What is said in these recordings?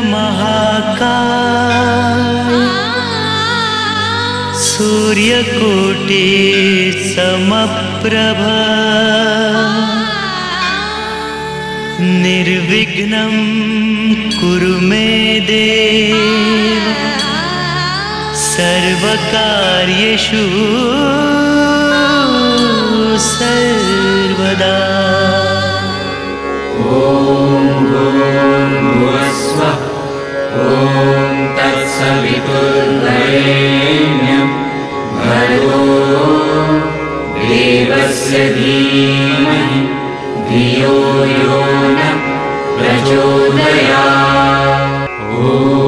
महाकाय सूर्यकोटि समप्रभ। निर्विघ्नं कुरु मे देव। सर्वकार्येषु सर्वदा। भुवस्वः भर्गो देवस्य धीमहि धियो यो न प्रचोदयात्। আরে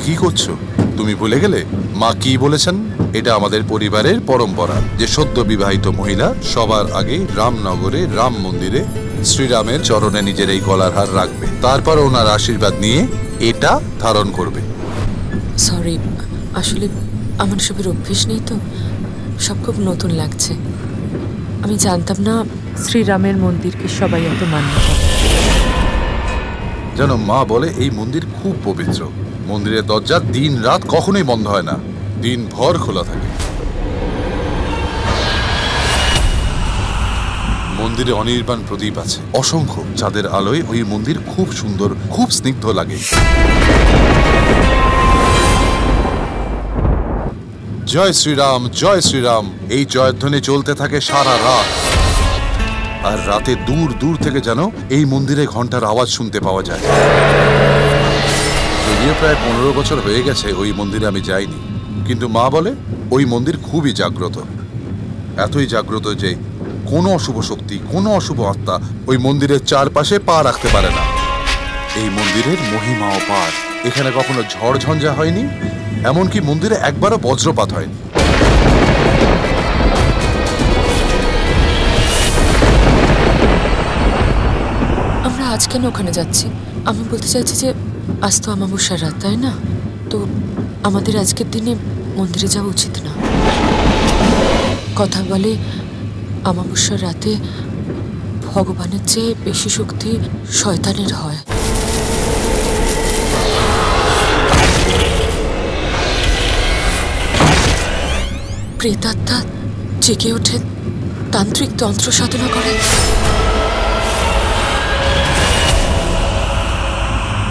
তুমি কি করছ? তুমি ভুলে গেলে? মা কি বলেছেন? এটা আমাদের পরিবারের পরম্পরা যে সদ্য বিবাহিত মহিলা সবার আগে রামনগরে, রাম মন্দিরে, শ্রীরামের চরণে নিজের এই গলার হার রাখবে। তারপর ওনার আশীর্বাদ নিয়ে এটা ধারণ করবে। সরি আসলে আমার সবের অভ্যেস নেই তো। সব খুব নতুন লাগছে। আমি জানতাম না শ্রীরামের মন্দিরকে সবাই এত মান্য করে। যেন মা বলে এই মন্দির খুব পবিত্র। মন্দিরের দরজা দিন রাত কখনোই বন্ধ হয় না। দিন ভর খোলা থাকে। মন্দিরে অনির্বাণ প্রদীপ আছে। অসংখ্য। যাদের আলোয় ওই মন্দির খুব সুন্দর, খুব স্নিগ্ধ লাগে। জয় শ্রীরাম জয় শ্রীরাম। এই জয়ধ্বনি চলতে থাকে সারা রাত। আর রাতে দূর দূর থেকে যেন এই মন্দিরে ঘণ্টার আওয়াজ শুনতে পাওয়া যায়। যদিও প্রায় পনেরো বছর হয়ে গেছে ওই মন্দিরে আমি যাইনি, কিন্তু মা বলে ওই মন্দির খুবই জাগ্রত। এতই জাগ্রত যে কোনো অশুভ শক্তি, কোনো অশুভ আত্মা ওই মন্দিরের চারপাশে পা রাখতে পারে না। এই মন্দিরের মহিমা অপার এখানে কখনো ঝড় ঝঞ্ঝা হয়নি, এমনকি মন্দিরে একবারও বজ্রপাত হয়নি। আজ কেন ওখানে যাচ্ছি? আমি বলতে চাইছি যে, আজ তো আমাবস্যার রাত, তাই না? তো আমাদের আজকের দিনে মন্দিরে যাওয়া উচিত না। কথা বলে আমাবস্যার রাতে ভগবানের চেয়ে বেশি শক্তি শয়তানের হয়। প্রেতাত্মা জেগে ওঠে তান্ত্রিক তন্ত্র সাধনা করে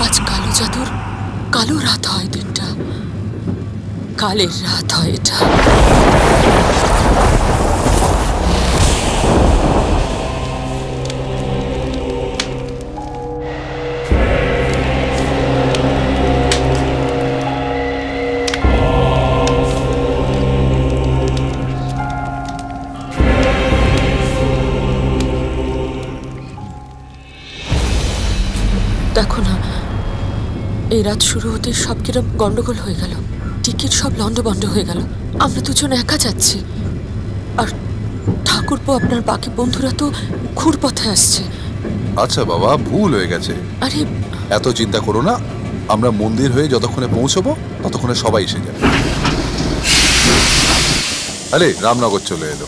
আজ কালো জাদুর কালো রাত হয় দিনটা। কালের রাত হয় এটা। এই রাত শুরু হতে সব কিরম গন্ডগোল হয়ে গেল। টিকিট সব লন্ডবন্ড হয়ে গেল। আমরা দুজন একা যাচ্ছি। আর ঠাকুরপো আপনার বাকি বন্ধুরা তো ঘুরপথে আসছে। আচ্ছা বাবা ভুল হয়ে গেছে। আরে এত চিন্তা করো না। আমরা মন্দির হয়ে যতক্ষণে পৌঁছবো ততক্ষণে সবাই এসে যাবে। আরে রামনগর চলে এলো।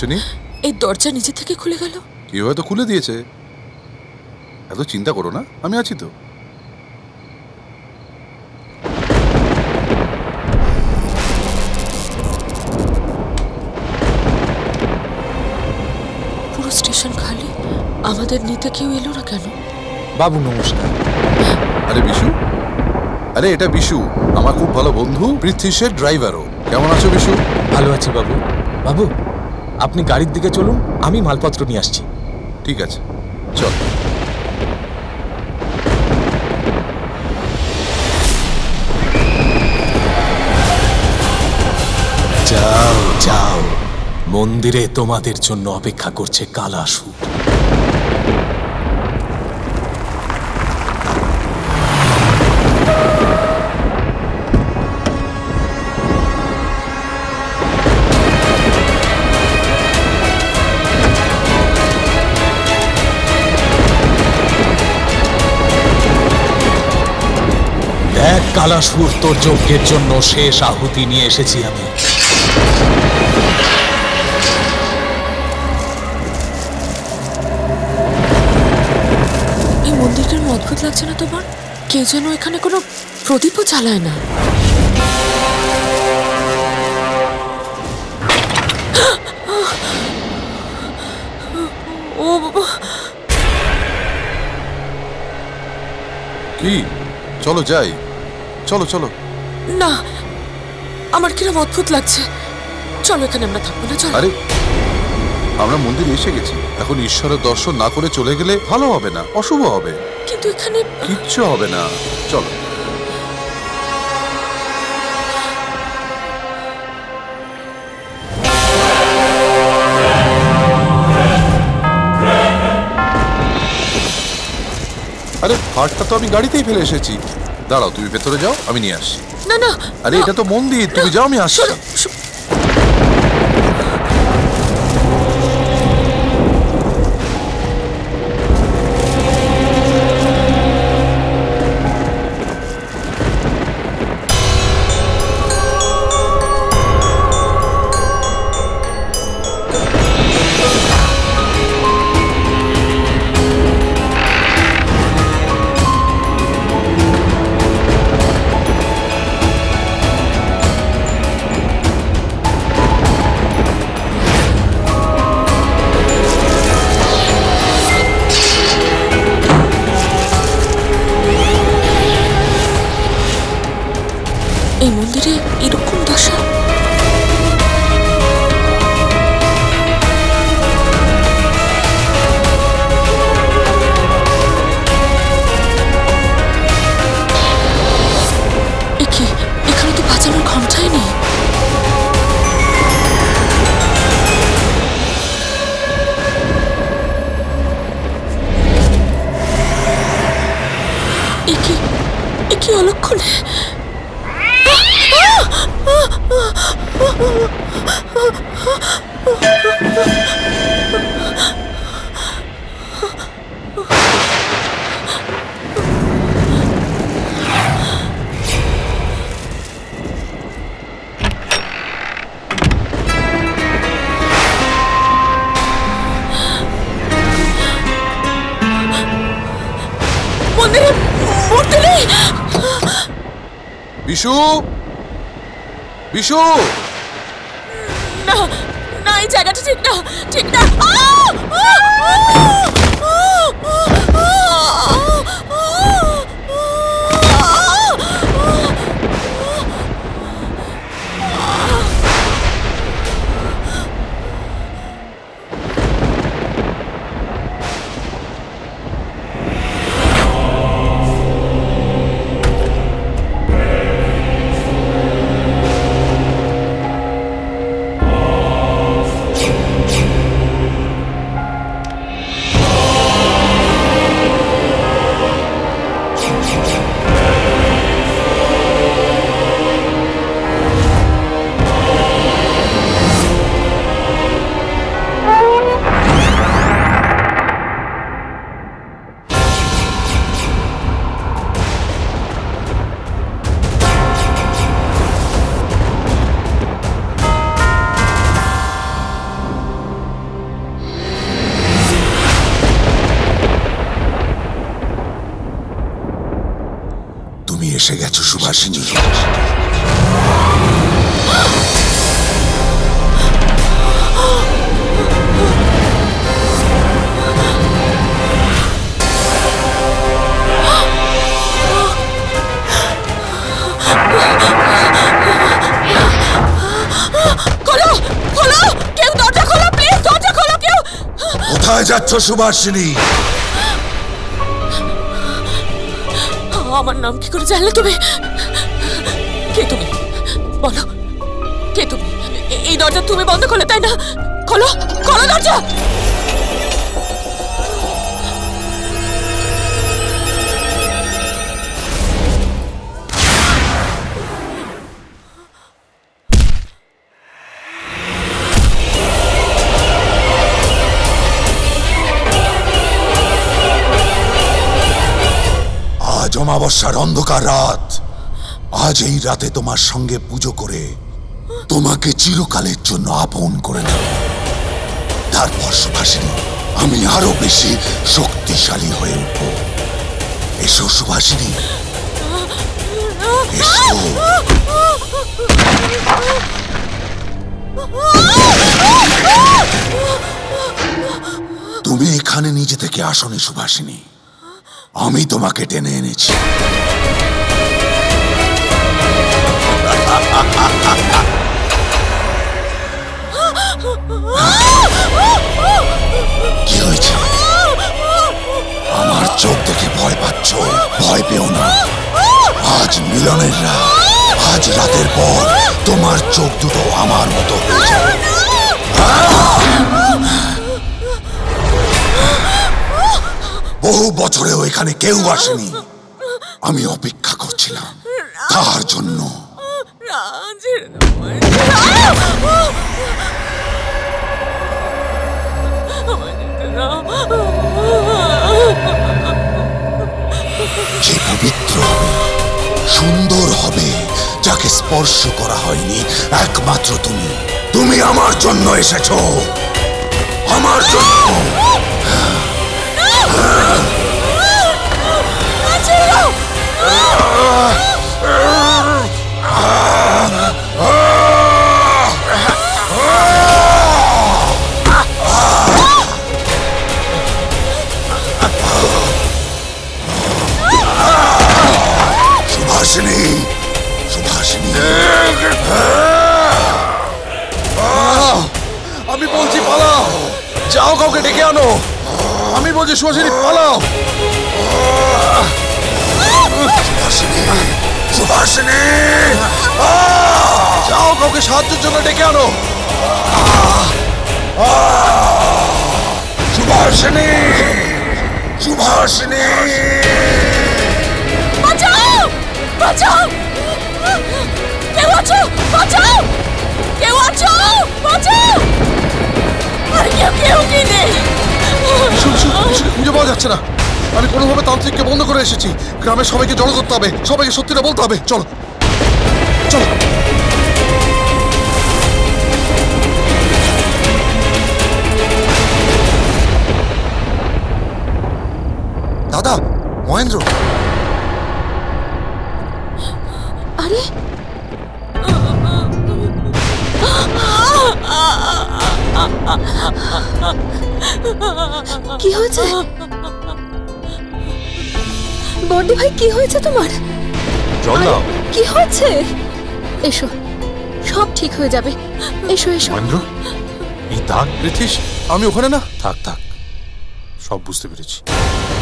সুভাষিনী এই দরজা নিজে থেকে খুলে গেল। কেউ হয়তো খুলে দিয়েছে। এত চিন্তা করো না আমি আছি তো। পুরো স্টেশন খালি আমাদের নিতে কেউ এলো না কেন? বাবু নমস্কার। আরে বিশু? আরে এটা বিশু আমার খুব ভালো বন্ধু পৃথ্বীশের ড্রাইভারও কেমন আছো বিশু? ভালো আছি বাবু। বাবু আপনি গাড়ির দিকে চলুন আমি মালপত্র নিয়ে আসছি। ঠিক আছে চল। যাও যাও মন্দিরে তোমাদের জন্য অপেক্ষা করছে কালাসুর। কালাসুর তোর যজ্ঞের জন্য শেষ আহুতি নিয়ে এসেছি আমি। এই মন্দিরটা আমার অদ্ভুত লাগছে না তোমার? কেউ যেন এখানে কোনো প্রদীপও জ্বালায় না। ও বাবা, কি? চলো যাই। চলো চলো। না আমার কিরম অদ্ভুত লাগছে। চলো এখানে আমরা থাকব না চলো। আরে আমরা মন্দিরে এসে গেছি। এখন ঈশ্বরের দর্শন না করে চলে গেলে ভালো হবে না অশুভ হবে। কিন্তু এখানে কিচ্ছু হবে না। চলো। আরে হাটটা তো আমি গাড়িতেই ফেলে এসেছি। দাঁড়াও তুমি ভেতরে যাও আমি নিয়ে আসছি না না আরে এটা তো মন্দির তুমি যাও আমি আসছি। এ কি অলক্ষণে মন্দিরে মূর্তি নেই বিশু বিশু না না এই জায়গাটা ঠিক না ঠিক না যাচ্ছ সুভাষিনী? আমার নাম কি করে জানলে তুমি? কে তুমি? বলো। কে তুমি? এই দরজা তুমি বন্ধ করলে, তাই না? খোলো খোলো দরজা! অমাবস্যার অন্ধকার রাত। আজ এই রাতে তোমার সঙ্গে পুজো করে তোমাকে চিরকালের জন্য আপন করে নেব। তারপর সুভাষিনী, আমি আরও বেশি শক্তিশালী হয়ে উঠব। এসো সুভাষিনী। এসো। তুমি এখানে নিজে থেকে আসনি সুভাষিনী। আমি তোমাকে টেনে এনেছি। কি হয়েছে? আমার চোখ দেখে ভয় পাচ্ছ, ভয় পেও না। আজ মিলনের রাত, আজ রাতের পর তোমার চোখ দুটো আমার মতো হয়ে যাবে। বহু বছরেও এখানে কেউ আসেনি। আমি অপেক্ষা করছিলাম। তার জন্য? যে পবিত্র সুন্দর হবে যাকে স্পর্শ করা হয়নি একমাত্র তুমি। তুমি আমার জন্য এসেছ। আমার জন্য। সুভাষিনী সুভাষিনী আমি বলছি পালাও যাও কাউকে ডেকে আনো আমি বলছি সুহাসিনী পালাও। সুভাষিনী সুভাষিনী। যাও কাউকে সাহায্যের জন্য ডেকে আনো। সুভাষিনী সুভাষিনী। বাঁচাও! বাঁচাও! কেউ আছো? বাঁচাও! কেউ আছো? বাঁচাও! আর কেউ কেউ কি নেই? খুঁজে পাওয়া যাচ্ছে না। আমি কোনোভাবে তান্ত্রিককে বন্ধ করে এসেছি। গ্রামের সবাইকে জড়ো করতে হবে। সবাইকে সত্যিটা বলতে হবে। চলো। চলো। দাদা মহেন্দ্র। আরে! কি হয়েছে? বন্ডি ভাই কি হয়েছে তোমার? কি হয়েছে? এসো সব ঠিক হয়ে যাবে। এসো এসো। মহেন্দ্র এই দাগ পৃথিস আমি ওখানে না? থাক থাক। সব বুঝতে পেরেছি।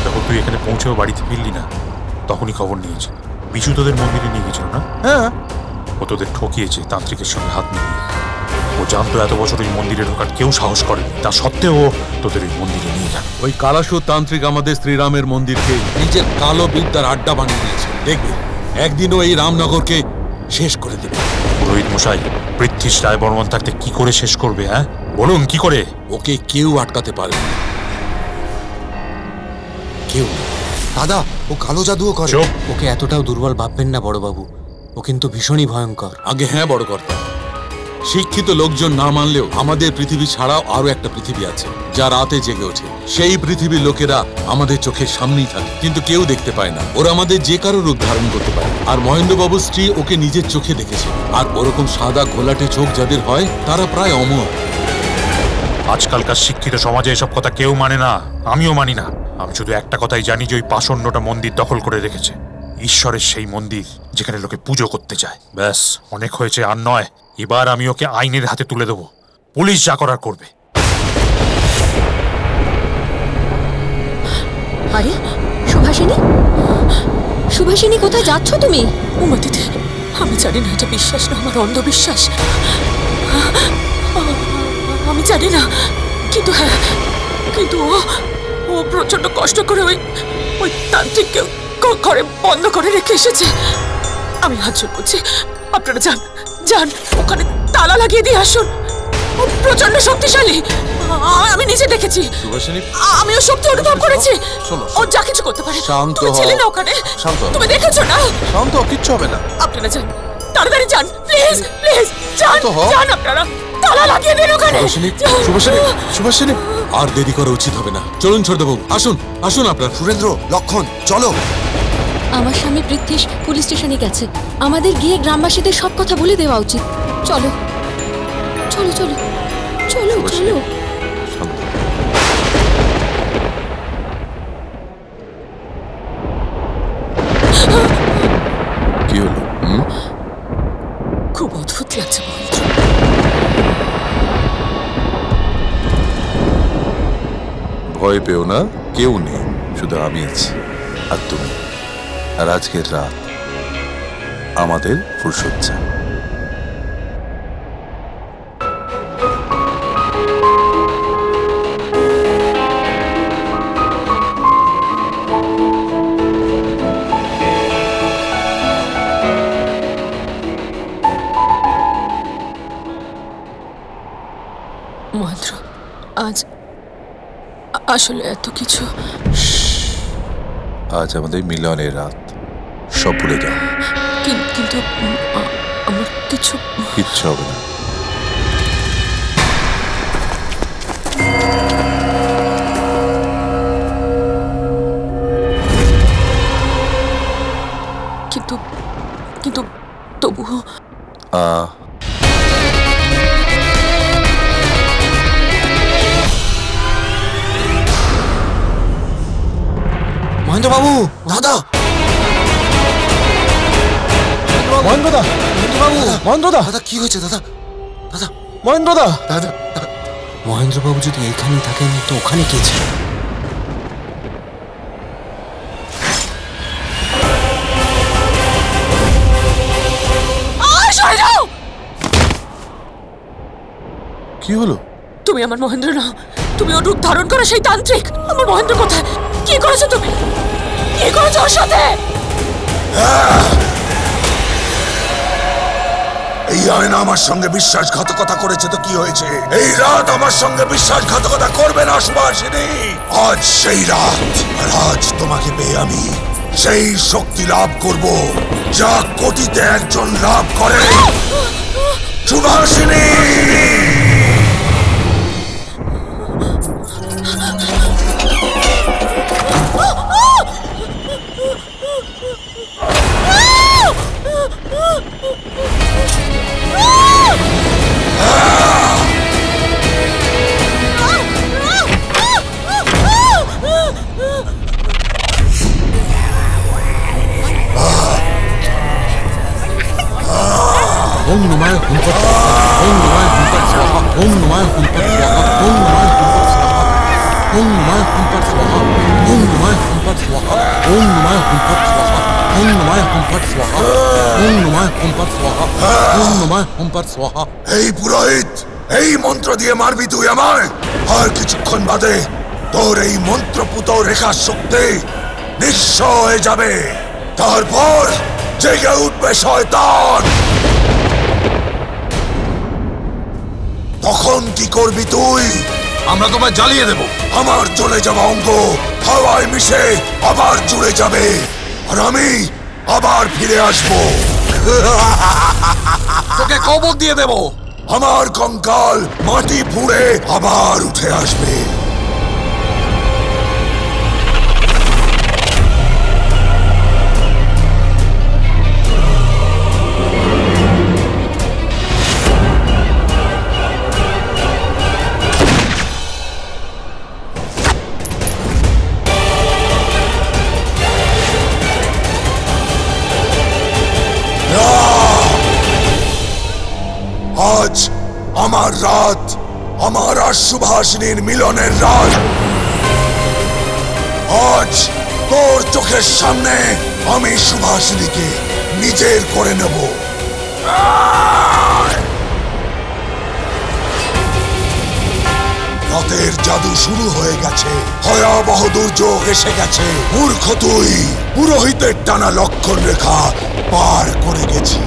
যখন তুই এখানে পৌঁছেও বাড়িতে ফিরলি না। তখনই খবর নিয়েছে। বিশু তোদের মন্দিরে নিয়ে গেছিল না? হ্যাঁ। ও তোদের ঠকিয়েছে তান্ত্রিকের সঙ্গে হাত মিলিয়ে। ও জানতো এত বছর ওই মন্দিরে ঢোকার কেউ সাহস করেনি। তা সত্ত্বেও তোদের ওই মন্দিরে নিয়ে গেল ওই কালাসুর তান্ত্রিক আমাদের শ্রীরামের মন্দিরকে নিজের কালো বিদ্যার আড্ডা বানিয়ে দিয়েছে। দেখবে একদিনও এই রামনগরকে শেষ করে দেবে। পুরোহিত মশাই পৃথ্বীশ রায় বর্মন থাকতে কি করে শেষ করবে হ্যাঁ? বলুন কি করে? ওকে কেউ আটকাতে পারবে না। কেউ দাদা ও কালো জাদুও করে। ওকে এতটাও দুর্বল ভাববেন না বড়বাবু। ও কিন্তু ভীষণই ভয়ঙ্কর। আগে হ্যাঁ বড় কর্তা শিক্ষিত লোকজন না মানলেও আমাদের পৃথিবী ছাড়াও আরও একটা পৃথিবী আছে, যা রাতে জেগে ওঠে। সেই পৃথিবীর লোকেরা আমাদের চোখের সামনেই থাকে, কিন্তু কেউ দেখতে পায় না। ওরা আমাদের যে কারও রূপ ধারণ করতে পারে। আর মহেন্দ্রবাবুর স্ত্রী ওকে নিজের চোখে দেখেছে। আর ওরকম সাদা ঘোলাটে চোখ যাদের হয়, তারা প্রায় অমর। আজকালকার শিক্ষিত সমাজে এসব কথা কেউ মানে না, আমিও মানি না। আমি শুধু একটা কথাই জানি যে ওই পাষণ্ডটা মন্দির দখল করে রেখেছে। ঈশ্বরের সেই মন্দির যেখানে লোকে পুজো করতে যায়। ব্যাস। অনেক হয়েছে আর নয়। এবার আমি ওকে আইনের হাতে তুলে দেবো। পুলিশ যা করার করবে। আরে সুভাষিনী? সুভাষিনী কোথায় যাচ্ছ তুমি? উমা দিদি আমি জানি না এটা বিশ্বাস না আমার অন্ধবিশ্বাস। আমি জানি না কিন্তু হ্যাঁ কিন্তু ও ও প্রচণ্ড কষ্ট করে ওই ওই তান্ত্রিককে ঘরে বন্ধ করে রেখে এসেছে। আমি হাত জোর করছি। আপনারা যান যান ওখানে তালা লাগিয়ে দিয়ে আসুন। ও প্রচণ্ড শক্তিশালী। আ- আমি নিজে দেখেছি। সুভাষিনী। আমি ও শক্তি অনুভব করেছি। শোনো, ও যা কিছু করতে পারে। শান্ত তুমি হও। ছিলে না ওখানে। শান্ত হও। তুমি দেখেছ না? শান্ত কিচ্ছু হবে না। আপনারা যান। তাড়াতাড়ি যান। প্লিজ প্লিজ যান। শান্ত হও। যান আপনারা। তালা লাগিয়ে দিন ওখানে। সুভাষিনী। সুভাষিনী সুভাষিনী আর দেরি করা উচিত হবে না। চলুন ছোটবাবু আসুন আসুন আপনার। সুরেন্দ্র লক্ষণ চলো। আমার স্বামী পৃথ্বীশ পুলিশ স্টেশনে গেছে। আমাদের গিয়ে গ্রামবাসীদের সব কথা বলে দেওয়া উচিত। চলো। চলো চলো। চলো চলো। কি হলো খুব অদ্ভুত লাগছে মহেন্দ্র ভয় পেও না, কেউ নেই, শুধু আমি আছি। আর তুমি? আর আজকের রাত আমাদের ফুরসজ্জা আসলে এত কিছু। আজ আমাদের মিলনের রাত। সব ভুলে যাও। কিন্তু আমার কিছু কিচ্ছু হবে না। কিন্তু কিন্তু তবুও আহ দাদা মহেন্দ্রদা মহেন্দ্রবাবু মহেন্দ্রদা দাদা কি হয়েছে দাদা দাদা মহেন্দ্রদা দাদা মহেন্দ্রবাবু যদি এখানেই থাকেন তো ওখানে কে ছিল কি হলো তুমি আমার মহেন্দ্র না তুমি ওর রূপ ধারণ করে সেই তান্ত্রিক। আমার মহেন্দ্র কোথায় কি করেছ তুমি? কি করেছ ওর সাথে! এই আয়না আমার সঙ্গে বিশ্বাসঘাতকতা করেছে তো কি হয়েছে? এই রাত আমার সঙ্গে বিশ্বাসঘাতকতা করবে না, সুভাষিনী! আজ সেই রাত, আর আজ তোমাকে পেয়ে আমি সেই শক্তি লাভ করব, যা কোটিতে একজন লাভ করে। Subhashini! Hon no es un persuajado, hon no es un persuajado, hon no es un persuajado, hon no es un persuajado, hon no es un persuajado, hon no es un persuajado, hon no es un persuajado, hon no es un persuajado. এই পুরোহিত এই মন্ত্র দিয়ে মারবি তুই আমায় আর কিছুক্ষণ বাদে তোর এই মন্ত্রপুত রেখা শক্তি নিঃস্ব হয়ে যাবে তারপর জেগে উঠবে শয়তান তখন কি করবি তুই? আমরা তোমায় জ্বালিয়ে দেব। আমার চলে যাওয়া অঙ্গ। হাওয়ায় মিশে আবার জুড়ে যাবে। আর আমি আবার ফিরে আসব। তোকে কবর দিয়ে দেব। আমার কঙ্কাল মাটি ফুড়ে আবার উঠে আসবে। সুভাষিনীর মিলনের রাত আজ তোর চোখের সামনে আমি সুভাষিনীকে নিজের করে নেব। রাতের জাদু শুরু হয়ে গেছে। ভয়াবহ দুর্যোগ এসে গেছে। মূর্খ তুই, পুরোহিতের টানা লক্ষণ রেখা পার করে গেছি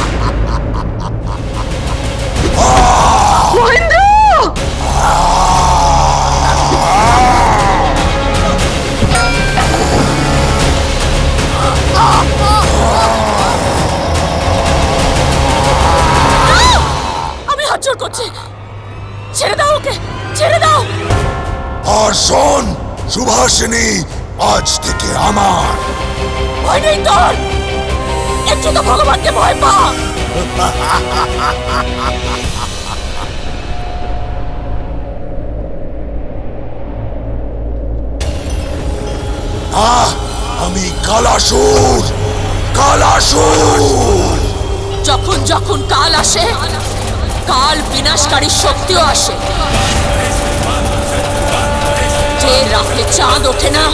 করছি। ছেড়ে দাও ওকে ছেড়ে দাও। আর শোন সুভাষিনী আজ থেকে আমার। ভয় নেই তোর। একটু তো ভগবানকে ভয় পা। আমি কালাসুর কালাসুর। যখন যখন কাল আসে কাল বিনাশকারী শক্তিও আসে। যে রাতে চাঁদ ওঠে না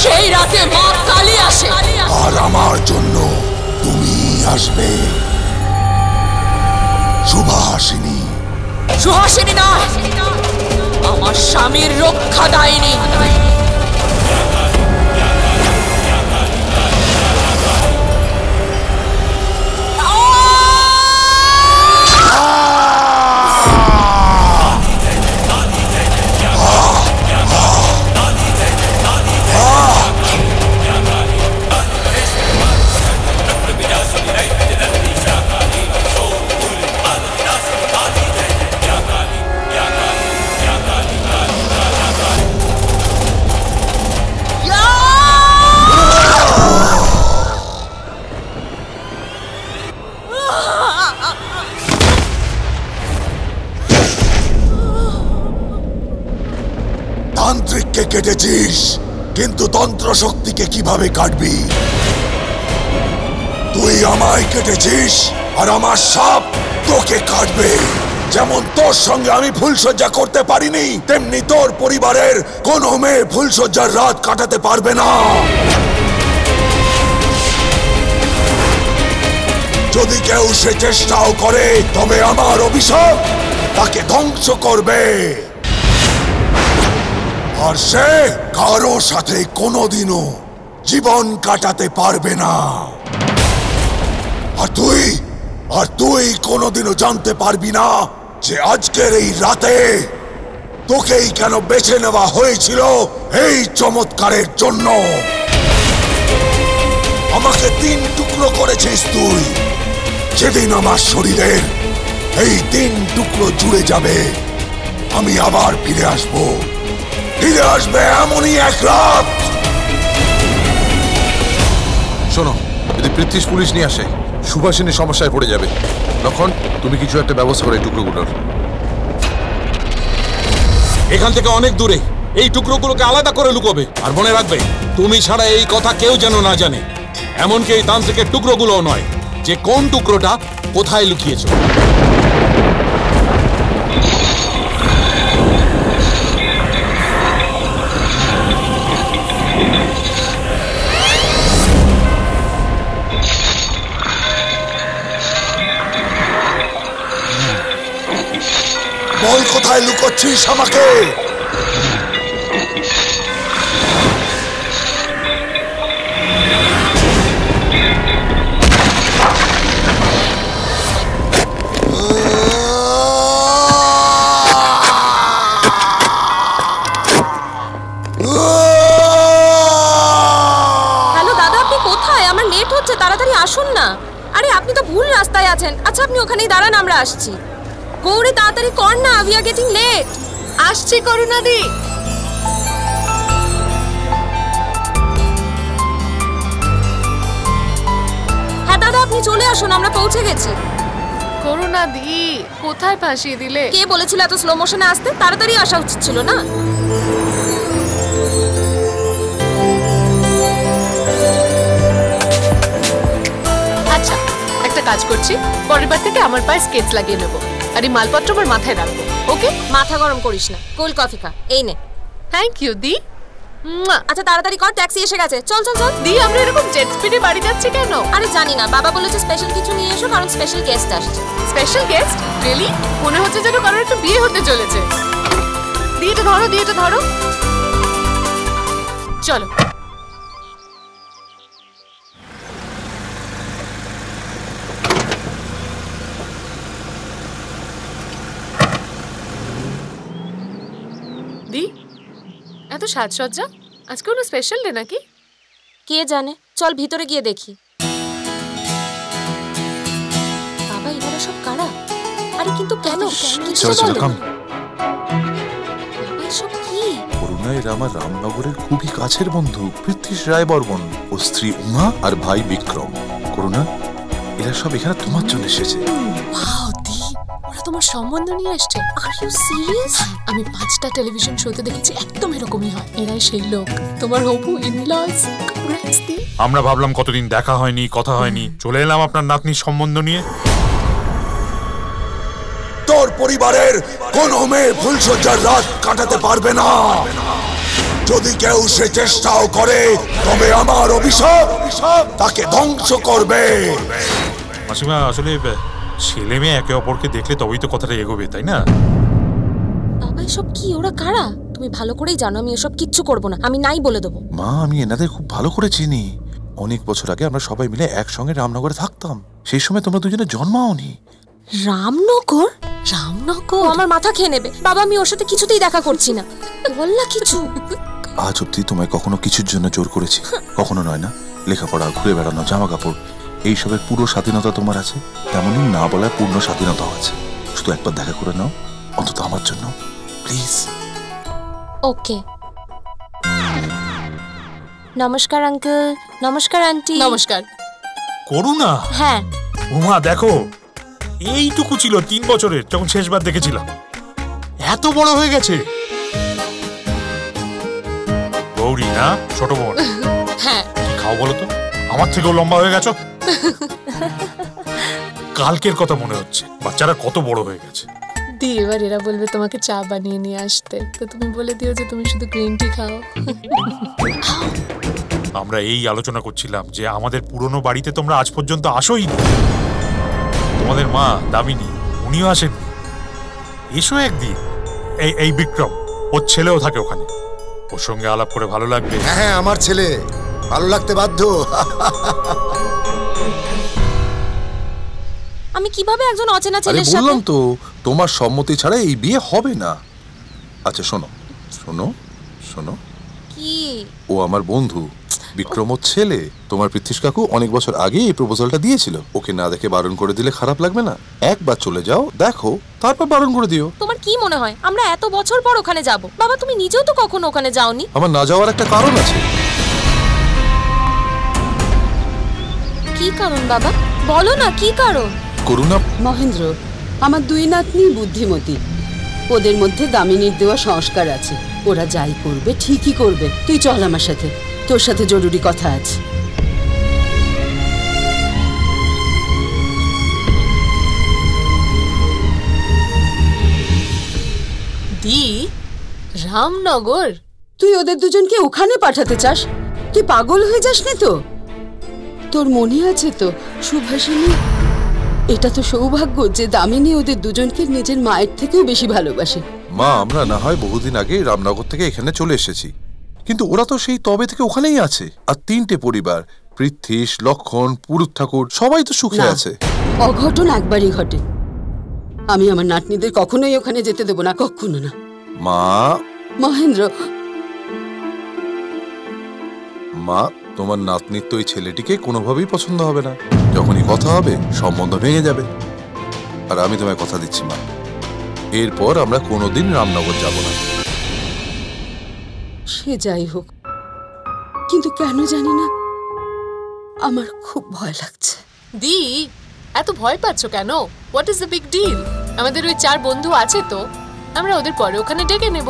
সেই রাতে মা কালী আসে। আর আমার জন্য তুমি আসবে। সুভাষিনী সুহাসিনী না আমার স্বামীর রক্ষা দায়নি। কেটেছিস কিন্তু তন্ত্র শক্তিকে কীভাবে কাটবি? তুই আমায় কেটেছিস আর আমার সাপ তোকে কাটবে। যেমন তোর সঙ্গে আমি ফুলসজ্জা করতে পারিনি, তেমনি তোর পরিবারের কোনো মেয়ে ফুলসজ্জার রাত কাটাতে পারবে না। যদি কেউ সে চেষ্টাও করে, তবে আমার অভিশাপ তাকে ধ্বংস করবে। আর সে কারও সাথে কোনোদিনও জীবন কাটাতে পারবে না। আর তুই আর তুই কোনোদিনও জানতে পারবি না যে আজকের এই রাতে তোকেই কেন বেছে নেওয়া হয়েছিল এই চমৎকারের জন্য। আমাকে তিন টুকরো করেছিস তুই। যেদিন আমার শরীরের এই তিন টুকরো জুড়ে যাবে, আমি আবার ফিরে আসব। ফিরে আসবে এমনই এক রাত। শোনো যদি পৃথ্বীশ পুলিশ নিয়ে আসে সুভাষিনী সমস্যায় পড়ে যাবে। তখন তুমি কিছু একটা ব্যবস্থা করে এই টুকরোগুলোর। এখান থেকে অনেক দূরে। এই টুকরোগুলোকে আলাদা করে লুকোবে আর মনে রাখবে তুমি ছাড়া এই কথা কেউ যেন না জানে। এমনকি এই তান্ত্রিকের টুকরোগুলোও নয় যে কোন টুকরোটা কোথায় লুকিয়েছো। বল কোথায় লুকোচ্ছিস আমাকে? তাড়াতাড়ি আসুন না। আরে, আপনি তো ভুল গেছেন আচ্ছা আপনি ওখানেই দাঁড়ান, আমরা আসছি। গৌরী তাড়াতাড়ি কর না উই আর গেটিং লেট আসছি করুণা দি হ্যাঁ দাদা আপনি চলে আসুন আমরা পৌঁছে গেছি। করুণা দি কোথায় ফাঁসিয়ে দিলে? কে বলেছিল এত স্লো মোশনে আসতে? তাড়াতাড়ি আসা উচিত ছিল না? আচ্ছা একটা কাজ করছি। পরের বার থেকে আমার পায়ে স্কেচ লাগিয়ে নেব। আর এই মালপত্র আমার মাথায় রাখব ওকে? মাথা গরম করিস না। কোল্ড কফি খা। এই নে। থ্যাংক ইউ দি। আচ্ছা তাড়াতাড়ি কর ট্যাক্সি এসে গেছে। চল চল চল। দি আমরা এরকম জেট স্পিডে বাড়ি যাচ্ছি কেন? আরে জানি না বাবা বলেছে স্পেশাল কিছু নিয়ে এসো কারণ স্পেশাল গেস্ট আসছে। স্পেশাল গেস্ট রিয়েলি মনে হচ্ছে যেন কারোর একটু বিয়ে হতে চলেছে। দি এটা ধরো দি এটা ধরো। চলো। এত সাজসজ্জা। আজকে কোনো স্পেশাল ডে নাকি? কে জানে? চল ভিতরে গিয়ে দেখি। বাবা এগুলো সব কারা? আরে কিন্তু কেন? কিছু চল চল কাম বাবা কি? করুণা এরা আমার রামনগরের খুবই কাছের বন্ধু পৃথ্বীশ রায় বর্মন ও স্ত্রী উমা আর ভাই বিক্রম। করুণা এরা সব এখানে তোমার জন্য এসেছে। তোমার সম্বন্ধ নিয়ে আসছে আর ইউ সিরিয়াস আমি পাঁচটা টেলিভিশন শোতে দেখেছি একদম এরকমই হয়। এরাই সেই লোক। তোমার হবু ইনলস আমরা ভাবলাম কতদিন দেখা হয়নি কথা হয়নি। চলে এলাম আপনার নাতনির সম্বন্ধ নিয়ে। তোর পরিবারের কোনো মেয়ে ফুলসজ্জার রাত কাটাতে পারবে না। যদি কেউ সে চেষ্টাও করে তবে আমার অভিশাপ তাকে ধ্বংস করবে। মাসিমা আসলে ছেলে মেয়ে একে অপরকে দেখলে তবেই তো কথাটা এগোবে তাই না? বাবা এসব কি? ওরা কারা? তুমি ভালো করেই জানো আমি এসব কিচ্ছু করব না। আমি নাই বলে দেবো। মা আমি এনাদের খুব ভালো করে চিনি। অনেক বছর আগে আমরা সবাই মিলে একসঙ্গে রামনগরে থাকতাম। সেই সময় তোমরা দুজনে জন্মাওনি। রামনগর? রামনগর? আমার মাথা খেয়ে নেবে। বাবা আমি ওর সাথে কিছুতেই দেখা করছি না। বল না কিছু? আজ অব্দি তোমায় কখনো কিছুর জন্য জোর করেছি। কখনো নয় না? লেখাপড়া ঘুরে বেড়ানো জামা কাপড় এইসবের পুরো স্বাধীনতা তোমার আছে? তেমনই না বলার পূর্ণ স্বাধীনতাও আছে। শুধু একবার দেখা করে নাও। অন্তত আমার জন্য। প্লিজ। ওকে। নমস্কার আঙ্কেল। নমস্কার আন্টি। নমস্কার। করুণা। হ্যাঁ। উমা দেখো। এইটুকু ছিল তিন বছরের যখন শেষবার দেখেছিলাম। এত বড় হয়ে গেছে। গৌরী না? ছোট বোন। হ্যাঁ। কি খাও বলো তো? আমার থেকেও লম্বা হয়ে গেছো? কালকের কথা মনে হচ্ছে। বাচ্চারা কত বড় হয়ে গেছে। দি এবার এরা বলবে তোমাকে চা বানিয়ে নিয়ে আসতে। তো তুমি বলে দিও যে তুমি শুধু গ্রিন টি খাও। আমরা এই আলোচনা করছিলাম যে আমাদের পুরনো বাড়িতে তোমরা আজ পর্যন্ত আসোই তোমাদের মা দামিনী উনিও আসেননি। এসো একদিন। এই এই বিক্রম ওর ছেলেও থাকে ওখানে। ওর সঙ্গে আলাপ করে ভালো লাগবে। হ্যাঁ হ্যাঁ আমার ছেলে। ভালো লাগতে বাধ্য। আমি কীভাবে একজন অচেনা ছেলের সাথে বললাম তো তোমার সম্মতি ছাড়া এই বিয়ে হবে না। আচ্ছা শোনো শোনো শোনো। কি? ও আমার বন্ধু বিক্রম ছেলে। তোমার পৃথ্বীশ কাকু অনেক বছর আগে এই প্রপোজালটা দিয়েছিল। ওকে না দেখে বারণ করে দিলে খারাপ লাগবে না। একবার চলে যাও দেখো তারপর বারণ করে দিও। তোমার কি মনে হয়? আমরা এত বছর পর ওখানে যাব। বাবা তুমি নিজেও তো কখনো ওখানে যাওনি। আমার না যাওয়ার একটা কারণ আছে। কি কারণ বাবা? বলো না কি কারণ? করুণা মহেন্দ্র আমার দুই নাতনি বুদ্ধিমতী। ওদের মধ্যে দামিনীর দেওয়া সংস্কার আছে। ওরা যাই করবে ঠিকই করবে। তুই চল আমার সাথে। তোর সাথে জরুরি কথা আছে। দি রামনগর? তুই ওদের দুজনকে ওখানে পাঠাতে চাস? তুই পাগল হয়ে যাস না তো? তোর মনে আছে তো সুভাষিনী? এটা তো সৌভাগ্য যে দামিনী ওদের দুজনকে নিজের মায়ের থেকেও বেশি ভালোবাসে। মা আমরা না হয় বহুদিন আগে রামনগর থেকে এখানে চলে এসেছি। কিন্তু ওরা তো সেই তবে থেকে ওখানেই আছে। আর তিনটে পরিবার পৃথ্বীশ লক্ষণ পুরুত ঠাকুর সবাই তো সুখে আছে। অঘটন একবারই ঘটে। আমি আমার নাতনিদের কখনোই ওখানে যেতে দেবো না কখনো না। মা? মহেন্দ্র। মা? তোমার নাতনির তো ওই ছেলেটিকে কোনোভাবেই পছন্দ হবে না। যখনই কথা হবে সম্বন্ধ ভেঙে যাবে। আর আমি তোমায় কথা দিচ্ছি মা। এরপর আমরা কোনোদিন রামনগর যাব না। সে যাই হোক কিন্তু কেন জানি না আমার খুব ভয় লাগছে। দি এত ভয় পাচ্ছ কেন? What is the big deal আমাদের ওই চার বন্ধু আছে তো আমরা ওদের পরে ওখানে ডেকে নেব।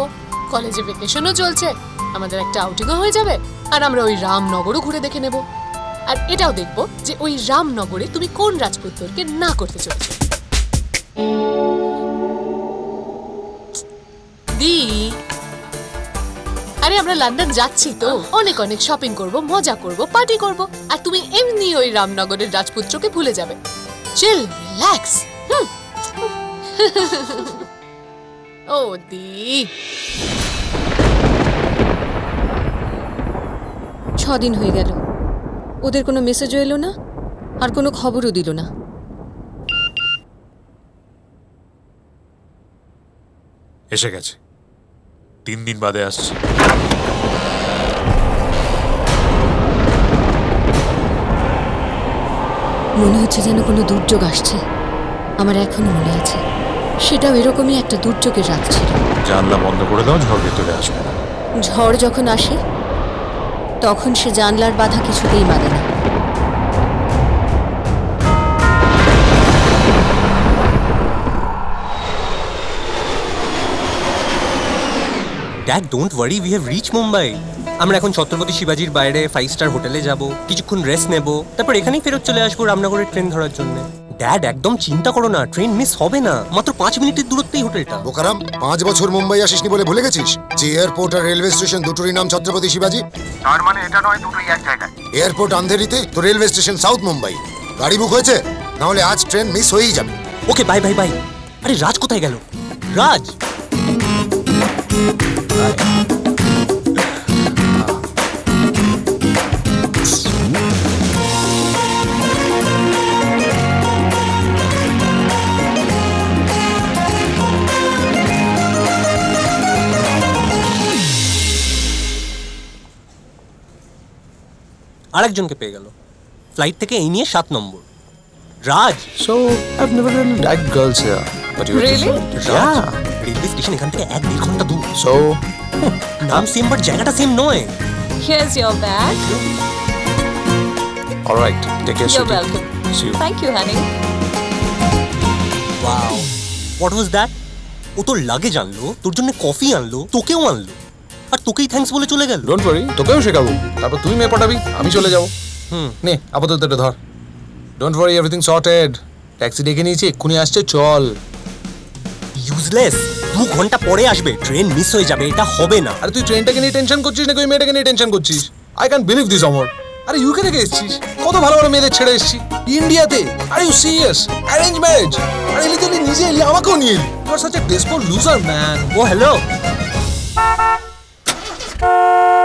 কলেজে ভেকেশনও চলছে। আমাদের একটা আউটিংও হয়ে যাবে, আর আমরা ওই রামনগরও ঘুরে দেখে নেব। আর এটাও দেখব যে ওই রামনগরে তুমি কোন রাজপুত্রকে না করতে চলেছো। দি। আরে আমরা লন্ডন যাচ্ছি তো। অনেক অনেক শপিং করব, মজা করব পার্টি করব, আর তুমি এমনি ওই রামনগরের রাজপুত্রকে ভুলে যাবে। চিল রিল্যাক্স ও দি দিন হয়ে গেল। ওদের কোনো মেসেজও এলো না? আর কোনো খবরও দিল না। এসে গেছে। তিন দিন বাদে আসছে। মনে হচ্ছে যেন কোনো দুর্যোগ আসছে। আমার এখনও মনে আছে। সেটাও এরকমই একটা দুর্যোগের রাত ছিল। জানলা বন্ধ করে দাও ঝড় ভেতরে আসবে না। ঝড় যখন আসে তখন সে জানলার বাধা কিছুতেই মানে না। Dad don't worry we have reach Mumbai আমরা এখন ছত্রপতি শিবাজির বাইরে ফাইভ স্টার হোটেলে যাব কিছুক্ষণ রেস্ট নেব তারপর এখানেই ফেরত চলে আসব রামনগরের ট্রেন ধরার জন্য। ড্যাড একদম চিন্তা করো না ট্রেন মিস হবে না। মাত্র পাঁচ মিনিটের দূরত্বেই হোটেলটা বোকারাম পাঁচ বছর মুম্বাই আসিসনি বলে ভুলে গেছিস? যে এয়ারপোর্ট আর রেলওয়ে স্টেশন দুটোরই নাম ছত্রপতি শিবাজি। তার মানে এটা নয় দুটোই এক জায়গায়। এয়ারপোর্ট আন্ধেরিতে তো রেলওয়ে স্টেশন সাউথ মুম্বাই। গাড়ি বুক হয়েছে নাহলে আজ ট্রেন মিস হয়েই যাবে। ওকে বাই বাই বাই আরে রাজ কোথায় গেল? রাজ! আরেকজনকে পেয়ে গেল। ফ্লাইট থেকে এই নিয়ে সাত number. Raj! So I never had lag girls here really yeah railway station এখান থেকে এক দেড় ঘণ্টা দূর। সো নাম সেম বাট জায়গাটা সেম নয়। Here's your bag alright take care you're welcome see you thank you honey wow what was that ও তো লাগে জানলো তোর জন্য কফি আনলো তোকেও আনলো। আর তোকেই থ্যাঙ্কস বলে চলে গেল। ডোন্ট ওয়ারি তোকেও শেখাবো। তারপর তুই মেয়ে পটাবি আমি চলে যাব। হুম। নে আপাতত এটা ধর। Don't worry everything sorted taxi ডেকে নিয়েছি এক্ষুনি আসছে চল। ইউজলেস দু ঘণ্টা পরে আসবে ট্রেন মিস হয়ে যাবে এটা হবে না। আরে তুই ট্রেনটাকে নিয়ে টেনশন করছিস নাকি ওই মেয়েটাকে নিয়ে টেনশন করছিস? I can believe this Amar. আরে ইউকে থেকে এসেছিস? কত ভালো ভালো মেয়েদের ছেড়ে এসেছি। ইন্ডিয়াতে are you serious arrange marriage আর এলি তো এলি নিজে এলি আমাকেও নিয়ে এলি। You are such a desperate loser man oh hello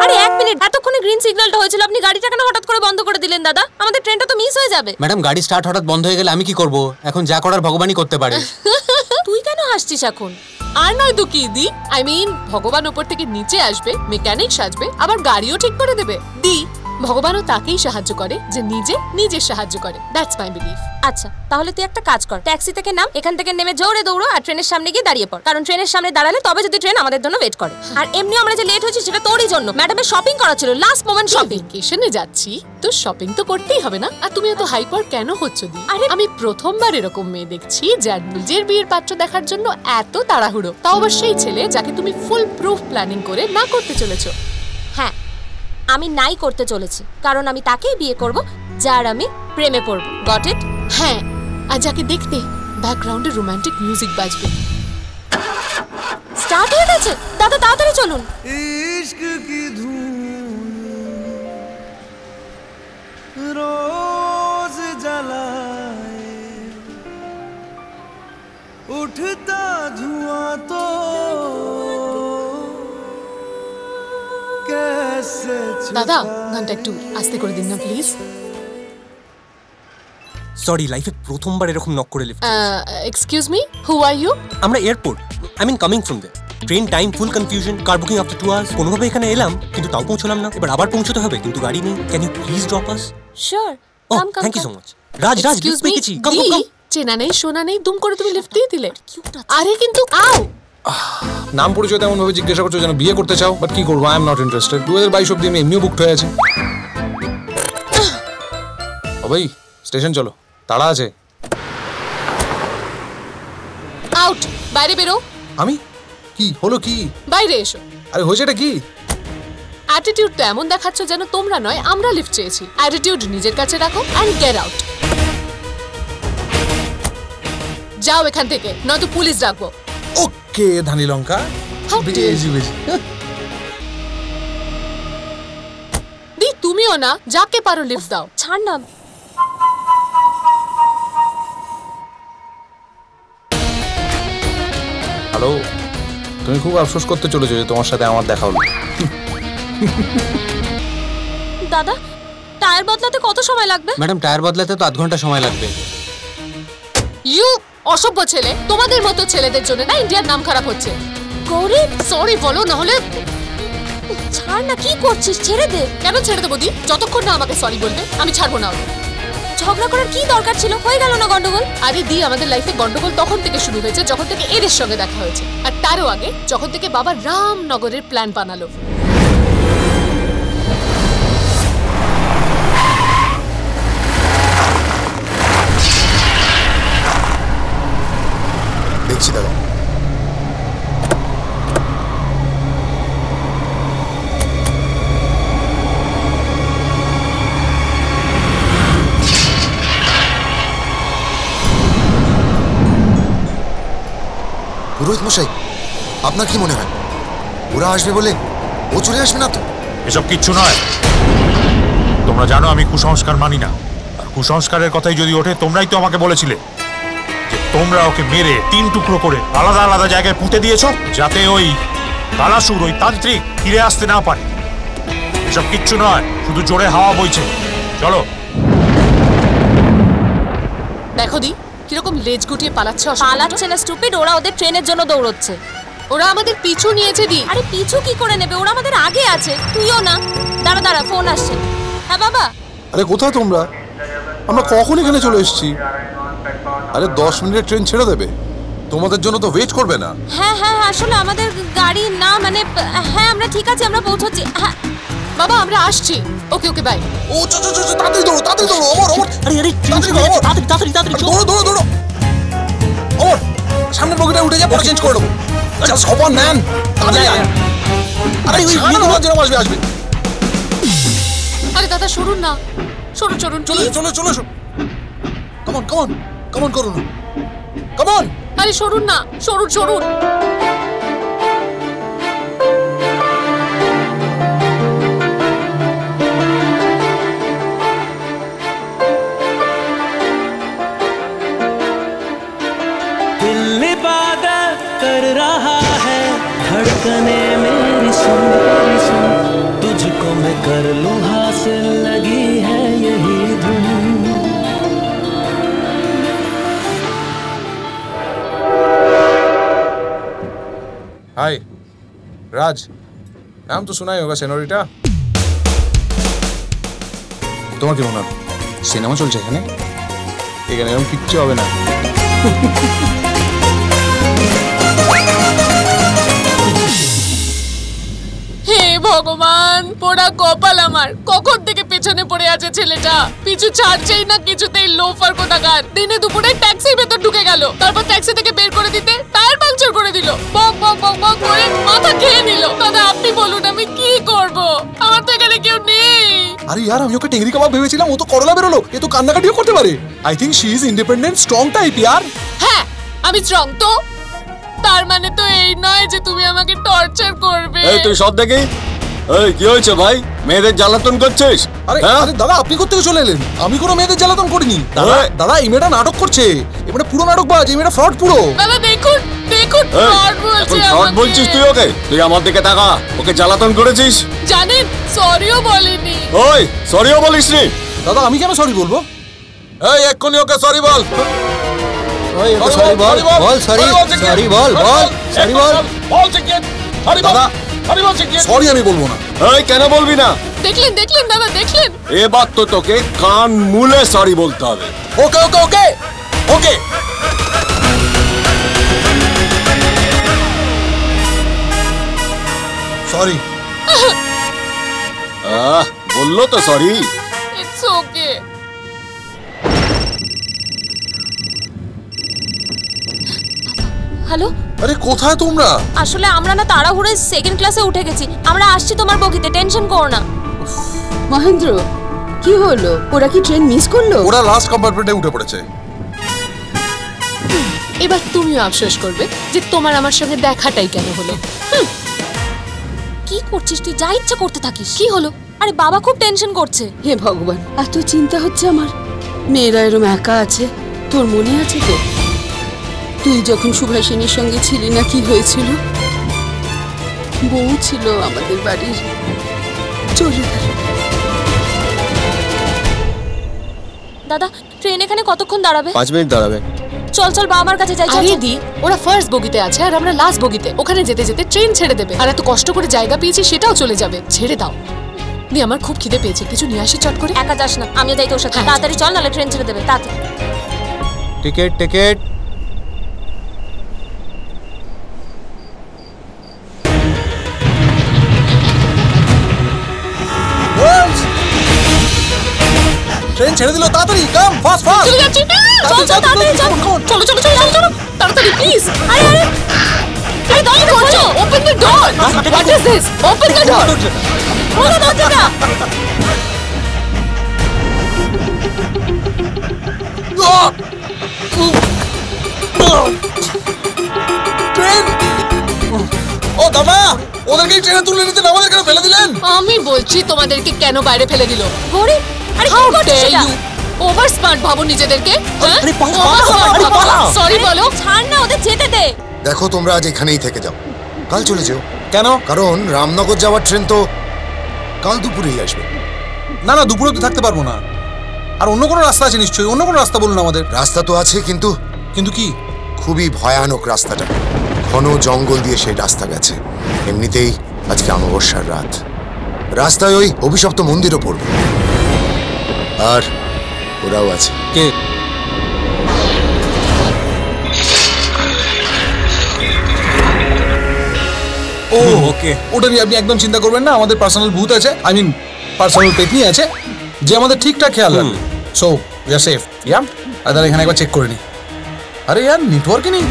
আরে এক মিনিট। এতক্ষণে গ্রিন সিগন্যালটা হয়েছিল। আপনি গাড়িটা কেন হঠাৎ করে বন্ধ করে দিলেন দাদা? আমাদের ট্রেনটা তো মিস হয়ে যাবে। ম্যাডাম গাড়ি স্টার্ট হঠাৎ বন্ধ হয়ে গেলে আমি কি করব? এখন যা করার ভগবানই করতে পারে। তুই কেন হাসছিস এখন? আর নয় তো কি দি? আই মিন ভগবান উপর থেকে নিচে আসবে মেকানিক সাজবে আবার গাড়িও ঠিক করে দেবে। দি? ভগবানও তাকেই সাহায্য করে যে নিজে নিজে সাহায্য করে। দ্যাটস মাই বিলিফ আচ্ছা তাহলে তুই একটা কাজ কর। ট্যাক্সি থেকে নাম এখান থেকে নেমে জোরে দৌড়ো আর ট্রেনের সামনে গিয়ে দাঁড়িয়ে পড়। কারণ ট্রেনের সামনে দাঁড়ালে তবে যদি ট্রেন আমাদের জন্য ওয়েট করে। আর এমনি আমরা যে লেট হয়েছি সেটা তোরই জন্য। ম্যাডামের শপিং করা ছিল লাস্ট মোমেন্ট শপিং ভেকেশনে যাচ্ছি তো শপিং তো করতেই হবে না। আর তুমি এত হাইপার কেন হচ্ছ দি আরে আমি প্রথমবার এরকম মেয়ে দেখছি যার নিজের বিয়ের পাত্র দেখার জন্য এত তাড়াহুড়ো। তাও অবশ্যই ছেলে যাকে তুমি ফুল প্রুফ প্ল্যানিং করে না করতে চলেছো। হ্যাঁ আমি নাই করতে চলেছি কারণ আমি তাকেই বিয়ে করব যার আমি প্রেমে পড়ব। গট ইট হ্যাঁ আর যাকে দেখতে ব্যাকগ্রাউন্ডে রোমান্টিক মিউজিক বাজবে। স্টার্ট হয়ে গেছে? দাদা তাড়াতাড়ি চলুন। রোজ জ্বালায়। উঠতা ধুয়া তো দাদা গানটা একটু আস্তে করে দিন না প্লিজ সরি লাইফে প্রথমবার এরকম নক করে lift excuse me who are you আমরা airport I mean coming from the train time full confusion car booking after two hours কোনোভাবে এখানে এলাম কিন্তু তাও পৌঁছলাম না। এবার আবার পৌঁছতে হবে কিন্তু গাড়ি নেই। Can you please drop us sure oh thank you so much Raj Raj excuse lift me পেয়েছি কাম কাম কাম চেনা নেই শোনা নেই দুম করে তুমি লিফট দিয়ে দিলে আরে কিন্তু আও নাম পরিচয় তেমন ভাবে জিজ্ঞাসা করছ যেন বিয়ে করতে চাও? বাট কি করব? আই এম নট ইন্টারেস্টেড দু হাজার বাইশ অব্দি আমি এমনিও বুকড হয়ে আছি। ও ভাই স্টেশন চলো। তাড়া আছে। আউট বাইরে বেরো। আমি? কি? হলো কি? বাইরে এসো। আরে হয়েছেটা কি? অ্যাটিটিউড তো এমন দেখাচ্ছ যেন তোমরা নয় আমরা লিফট চেয়েছি। অ্যাটিটিউড নিজের কাছে রাখো অ্যান্ড গেট আউট যাও এখান থেকে নয়তো পুলিশ ডাকবো। কে ধানি লঙ্কা? দি তুমিও না যাকে পারো লিফট দাও। ছাড় না। হ্যালো তুমি খুব আফসোস করতে চলেছো যে তোমার সাথে আমার দেখা হলো। দাদা টায়ার বদলাতে কত সময় লাগবে? ম্যাডাম টায়ার বদলাতে তো আধ ঘণ্টা সময় লাগবে। ইউ অসভ্য ছেলে। তোমাদের মতো ছেলেদের জন্য না ইন্ডিয়ার নাম খারাপ হচ্ছে। গৌরী সরি বলো না হলে ছাড় না, কি করছিস? ছেড়ে দে। কেন ছেড়ে দেবো দি? যতক্ষণ না আমাকে সরি বলবে, আমি ছাড়বো না ঝগড়া করার কি দরকার ছিল? হয়ে গেল না গন্ডগোল? আরে দি, আমাদের লাইফে গন্ডগোল তখন থেকে শুরু হয়েছে, যখন থেকে এদের সঙ্গে দেখা হয়েছে। আর তারও আগে, যখন থেকে বাবা রামনগরের প্ল্যান বানালো। পুরোহিত মশাই, আপনার কি মনে হয়? ওরা আসবে বলে ও চলে আসবে না তো? এসব কিচ্ছু নয়। তোমরা জানো আমি কুসংস্কার মানি না। আর কুসংস্কারের কথাই যদি ওঠে, তোমরাই তো আমাকে বলেছিলে। তোমরা ওকে মেরে তিন টুকরো করে আলাদা আলাদা জায়গায় পুঁতে দিয়েছ? যাতে ওই কালাসুর ওই তান্ত্রিক ফিরে আসতে না পারে। এসব কিচ্ছু নয় শুধু জোরে হাওয়া বইছে। চলো। দেখো দি কীরকম লেজ গুটিয়ে পালাচ্ছে পালাচ্ছে না স্টুপিড ওরা ওদের ট্রেনের জন্য দৌড়চ্ছে। ওরা আমাদের পিছু নিয়েছে দি। আরে পিছু কি করে নেবে? ওরা আমাদের আগে আছে। তুইও না। দাঁড়া দাঁড়া ফোন আসছে। হ্যাঁ বাবা। আরে কোথায় তোমরা? আমরা কখন এখানে চলে এসেছি? আরে দশ মিনিটের ট্রেন ছেড়ে দেবে। তোমাদের জন্য তো ওয়েট করবে না। হ্যাঁ হ্যাঁ আসলে আমাদের গাড়ি না মানে হ্যাঁ আমরা ঠিক আছে আমরা পৌঁছাচ্ছি। হ্যাঁ বাবা আমরা আসছি। ওকে ওকে বাই ও চো চো চো তাড়াতাড়ি দৌড়ো তাড়াতাড়ি দৌড়ো অমর অমর। আরে আরে ট্রেন তাড়াতাড়ি চলে তাড়াতাড়ি তাড়াতাড়ি তাড়াতাড়ি। দৌড়ো দৌড়ো দৌড়ো। অমর সামনের বগিটা উঠে যা পরে চেঞ্জ করে দেবো। আচ্ছা সবার ম্যান তাড়াতাড়ি আয়। আরে ওই মেয়েগুলো যেরকম আসবে আসবে। আরে দাদা সরুন না। সরুন সরুন চলে। চলে চলে come on come on common করুন কমন আরে সরুন না সরুন সরুন दिल इबादत कर रहा है धड़कने मेरी सुन मेरी सुन तुझको मैं कर लूं हासिल लगी हाय राज नाम तो सुना ही होगा सेनोरिटा তোমার কি মনে হয় সিনেমা চলছে এখানে এখানে এরকম কিচ্ছু হবে না হে ভগবান পোড়া কপাল আমার কখন থেকে পেছনে পড়ে আছে ছেলেটা। পিছু ছাড়ছেই না কিছুতেই লোফার কোথাকার। দিনে দুপুরে ট্যাক্সির ভেতর ঢুকে গেল। তারপর ট্যাক্সি থেকে বের করে দিতে টায়ার পাংচার করে দিল। বক বক বক বক করে মাথা খেয়ে নিল। দাদা আপনি বলুন আমি কি করব? আমার তো এখানে কেউ নেই। আরে यार আমি ওকে টেংরি কাবাব ভেবেছিলাম ও তো করলা বেরোলো। এ তো কান্নাকাটিও করতে পারে। I think she is independent strong type ইয়ার। হ্যাঁ আমি স্ট্রং তো। তার মানে তো এই নয় যে তুমি আমাকে টর্চার করবে। এই তুই সব দেখি এই কি হয়েছে ভাই? মেয়েদের জ্বালাতন করছিস? আরে হ্যাঁ? আরে দাদা আপনি কোথেকে চলে এলেন? আমি কোনো মেয়েদের জ্বালাতন করিনি। দাদা ওই। দাদা এই মেয়েটা নাটক করছে। এই মেয়েটা পুরো নাটক বাজ এই মেয়েটা ফ্রড পুরো। দাদা দেখুন দেখুন এই, ফ্রড বলছে এখন ফ্রড আমাকে। বলছিস তুই ওকে? তুই আমার দিকে তাকা। ওকে জ্বালাতন করেছিস? জানেন সরিও বলেনি। ওই সরিও বলিস নি দাদা আমি কেন সরি বলব? এই এক্ষুনি ওকে সরি বল। ওই সরি বল বল সরি সরি বল বল সরি বল দাদা সরি আমি বলব না। এই কেন বলবি না? দেখলেন দেখলেন দাদা দেখলেন। এবার তো তোকে কান মুলে সরি বলতে হবে। ওকে ওকে ওকে ওকে সরি আহ বলল তো সরি ইটস ওকে হ্যালো? আরে কোথায় তোমরা? আসলে আমরা না তাড়াহুড়োয় সেকেন্ড ক্লাসে উঠে গেছি। আমরা আসছি তোমার বগিতে টেনশন করো না। মহেন্দ্র কি হলো? ওরা কি ট্রেন মিস করল? ওরা লাস্ট কম্পার্টমেন্টে উঠে পড়েছে। এবার তুমিও আফসোস করবে যে তোমার আমার সঙ্গে দেখাটাই কেন হলো। কি করছিস তুই? যা ইচ্ছা করতে থাকিস। কি হলো? আরে বাবা খুব টেনশন করছে। হে ভগবান এত চিন্তা হচ্ছে আমার। মেয়েরা এরম একা আছে তোর মনে আছে তো? তুই যখন সুভাষিনীর সঙ্গে ছিলি না কি হয়েছিল? বউ ছিল আমাদের বাড়ির চলে গেল দাদা ট্রেন এখানে কতক্ষণ দাঁড়াবে? পাঁচ মিনিট দাঁড়াবে। চল চল বাবা আমার কাছে যাই চল, আরে দি ওরা ফার্স্ট বগিতে আছে আর আমরা লাস্ট বগিতে। ওখানে যেতে যেতে ট্রেন ছেড়ে দেবে। আর এত কষ্ট করে জায়গা পেয়েছি সেটাও চলে যাবে। ছেড়ে দাও। দি আমার খুব খিদে পেয়েছে। কিছু নিয়ে আসি চট করে? একা যাস না আমিও যাই তোর সাথে। তাড়াতাড়ি চল নাহলে ট্রেন ছেড়ে দেবে। তাড়াতাড়ি টিকিট টিকিট ট্রেন ছেড়ে দিল তাড়াতাড়ি কাম ফাস্ট ফাস্ট চলে যাচ্ছি। চল চল তাড়াতাড়ি চল চলো। চলো চলো চলো চলো তাড়াতাড়ি প্লিজ আরে আরে। আরে দরজা খোলো open the door what is this open the door খোলো দরজাটা। ট্রেন। ও দাদা ওদেরকে ট্রেনে তুলে নিতে না আমাদের কেন ফেলে দিলেন? আমি বলছি তোমাদেরকে কেন বাইরে ফেলে দিল? গরিব আরে কি করছিস এটা? ওভার স্মার্ট ভাবো নিজেদেরকে হ্যাঁ? আরে। সরি বলো। ছাড় না ওদের যেতে দে। দেখো তোমরা আজ এখানেই থেকে যাও। কাল চলে যেও। কেন? কারণ রামনগর যাওয়ার ট্রেন তো কাল দুপুরেই আসবে। না না দুপুরে তো থাকতে পারব না। আর অন্য কোনো রাস্তা আছে নিশ্চয়ই? অন্য কোনো রাস্তা বলুন আমাদের। রাস্তা তো আছে কিন্তু কিন্তু কি? খুবই ভয়ানক রাস্তাটা। ঘন জঙ্গল দিয়ে সেই রাস্তা গেছে। এমনিতেই আজকে অমাবস্যার রাত। রাস্তায় ওই অভিশপ্ত মন্দিরও পড়বে। আর ওরাও আছে। কে? ও ওকে। ওটা নিয়ে আপনি একদম চিন্তা করবেন না আমাদের পার্সোনাল ভূত আছে আই মিন পার্সোনাল পেটনি আছে যে আমাদের ঠিকঠাক খেয়াল রাখবে। So we are safe yeah আর তাহলে এখানে একবার চেক করে নি। আরে ইয়ার নেটওয়ার্কই নেই।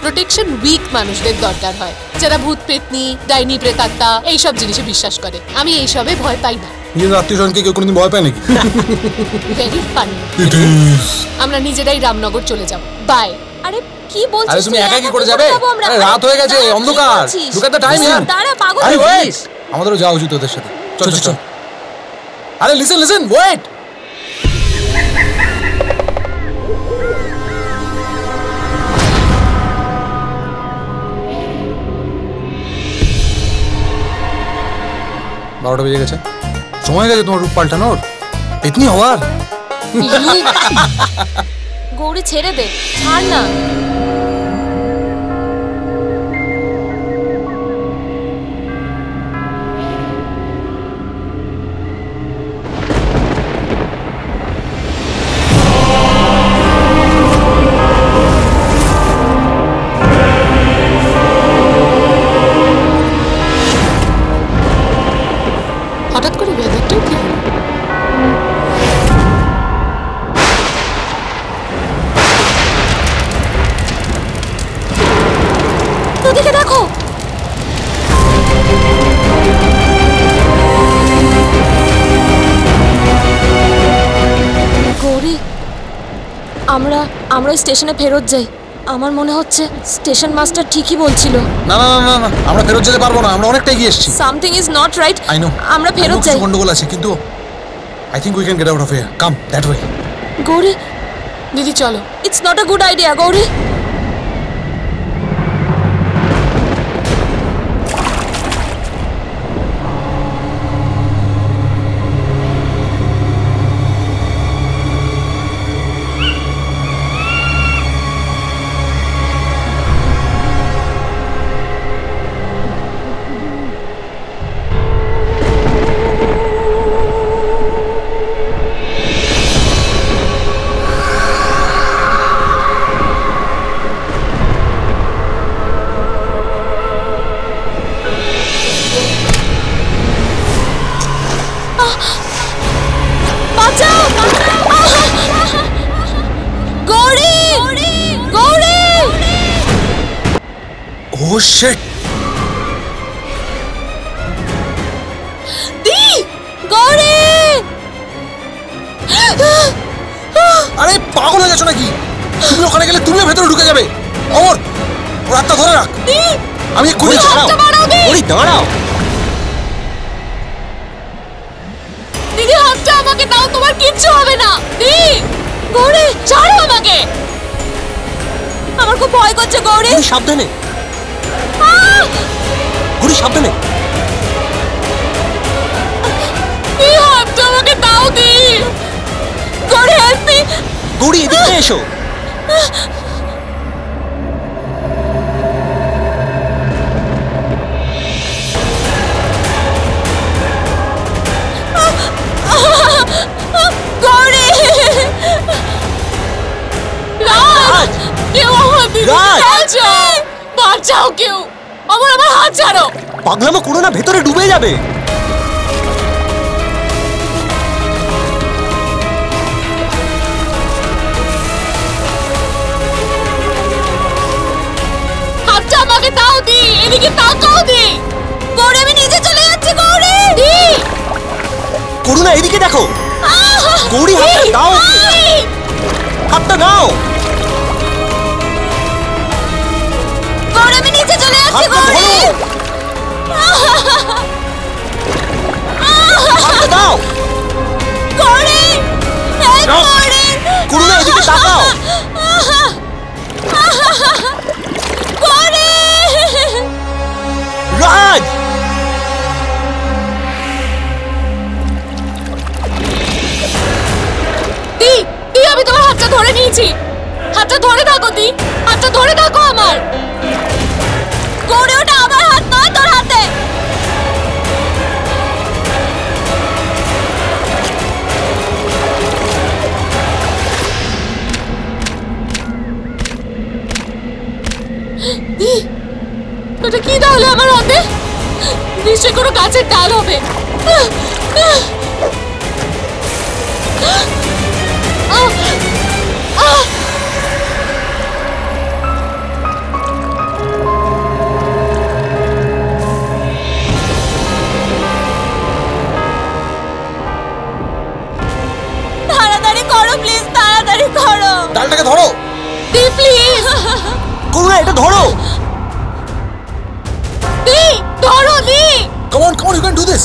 প্রোটেকশন উইক মানুষদের দরকার হয়। যারা ভূত পেতনি ডাইনি প্রেতাত্মা এইসব জিনিসে বিশ্বাস করে। আমি এইসবে ভয় পাই না। নিজের আত্মীয় স্বজনকে কেউ কোনোদিন ভয় পায় নাকি? ভেরি ফানি ইট ইজ আমরা নিজেরাই রামনগর চলে যাব। বাই আরে কি বলছিস আরে তুমি একা কি করে যাবে? আরে রাত হয়ে গেছে অন্ধকার? লুক এট দ্য টাইম ইয়ার দাঁড়া পাগল আরে ওয়েট আমাদেরও যাওয়া উচিত ওদের সাথে। চল চল চল আরে লিসেন লিসেন ওয়েট বারোটা বেজে গেছে। সময় গেছে তোমার রূপ পাল্টানোর? এতনি হওয়ার? গৌরী ছেড়ে দে ছাড় না। স্টেশনে ফেরত যাই। আমার মনে হচ্ছে স্টেশন মাস্টার ঠিকই বলছিল। না না না না আমরা ফেরত যেতে পারব না আমরা অনেকটা এগিয়ে এসেছি। Something is not right I know আমরা ফেরত যাই। গন্ডগোল আছে কিন্তু I think we can get out of here come that way Gauri দিদি চলো। It's not a good idea Gauri. যাবে। হাতটা আমাকে দাও দি এদিকে তাকাও দি। গৌরী আমি নিচে চলে যাচ্ছি গৌরী। দি করুণা এদিকে দেখো। গৌরী হাতটা দাও। হাতটা দাও। গৌরী আমি নিচে চলে যাচ্ছি গৌরী। করুণা এদিকে তাকাও। রাজ! দি দি আমি তোমার হাতটা ধরে নিয়েছি। হাতটা ধরে থাকো দি হাতটা ধরে থাকো আমার। গৌরী ওটা কি তাহলে আমার হাতে নিশ্চয়ই কোনো গাছের ডাল হবে। ডালটাকে ধরো। দি প্লিজ করুণা এটা ধরো। দি ধরো দি come on come on you can do this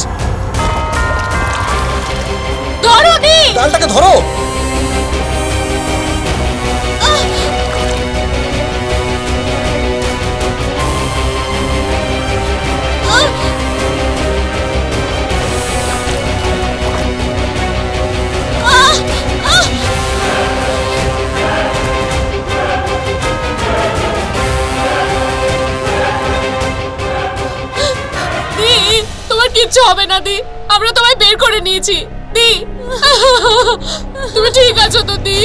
ধরো দি ডালটাকে ধরো কিচ্ছু হবে না, দি। আমরা তোমায় বের করে নিয়েছি, দি। তুমি ঠিক আছো তো, দি?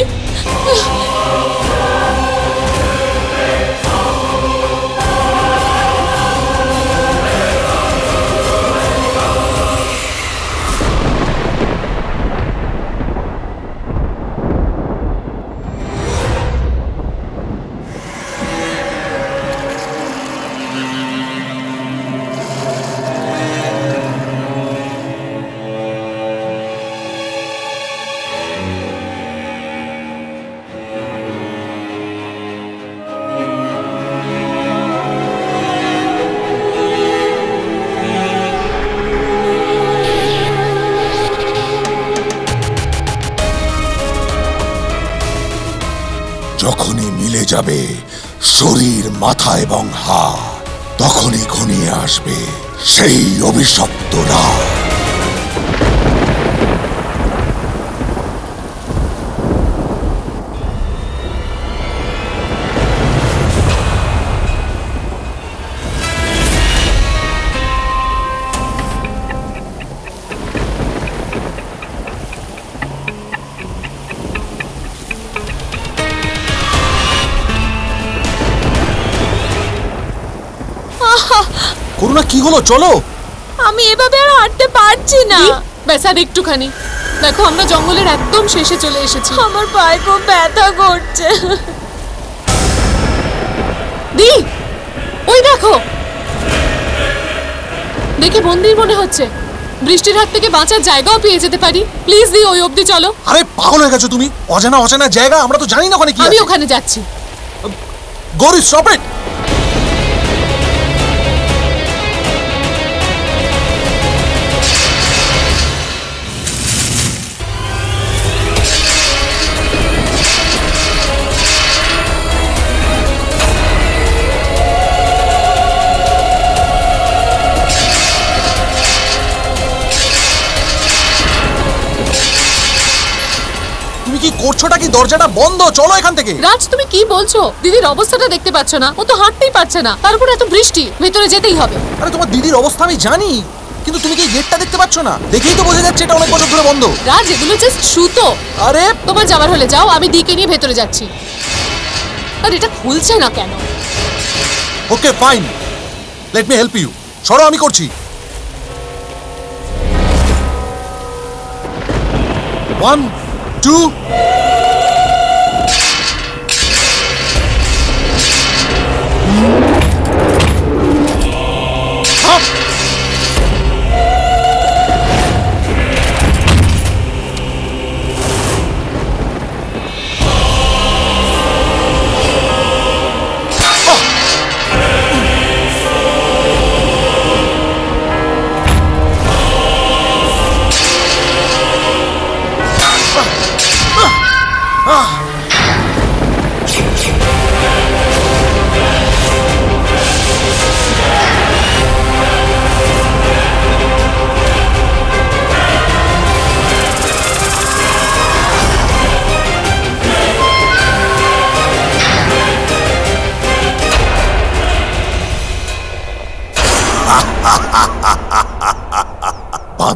মাথা এবং হা তখনই ঘনিয়ে আসবে সেই অভিশপ্ত রাত করুণা কি হলো? চলো। আমি এভাবে আর হাঁটতে পারছি না। ব্যাস একটুখানি। দেখো আমরা জঙ্গলের একদম শেষে চলে এসেছি। আমার পায়ে খুব ব্যথা করছে। দি ওই দেখো। দেখে মন্দির মনে হচ্ছে। বৃষ্টির হাত থেকে বাঁচার জায়গাও পেয়ে যেতে পারি। প্লিজ দি ওই অবধি চলো। আরে পাগল হয়ে গেছো তুমি। অজানা অজানা জায়গা আমরা তো জানি না ওখানে কি আমি ওখানে যাচ্ছি। গৌরী স্টপ দরজাটা বন্ধ চলো এখান থেকে। রাজ তুমি কি বলছো? দিদির অবস্থাটা দেখতে পাচ্ছ না। ও তো হাঁটতেই পারছে না। তার উপর এত বৃষ্টি ভেতরে যেতেই হবে। আরে তোমার দিদির অবস্থা আমি জানি কিন্তু তুমি কি গেটটা দেখতে পাচ্ছ না? দেখেই তো বোঝা যাচ্ছে এটা অনেক বছর ধরে বন্ধ। রাজ এগুলো জাস্ট সুতো। আরে! তোমার যাবার হলে যাও আমি দিকে নিয়ে ভেতরে যাচ্ছি। আর এটা খুলছে না কেন? Okay fine. Let me help you সরো আমি করছি। ওয়ান টু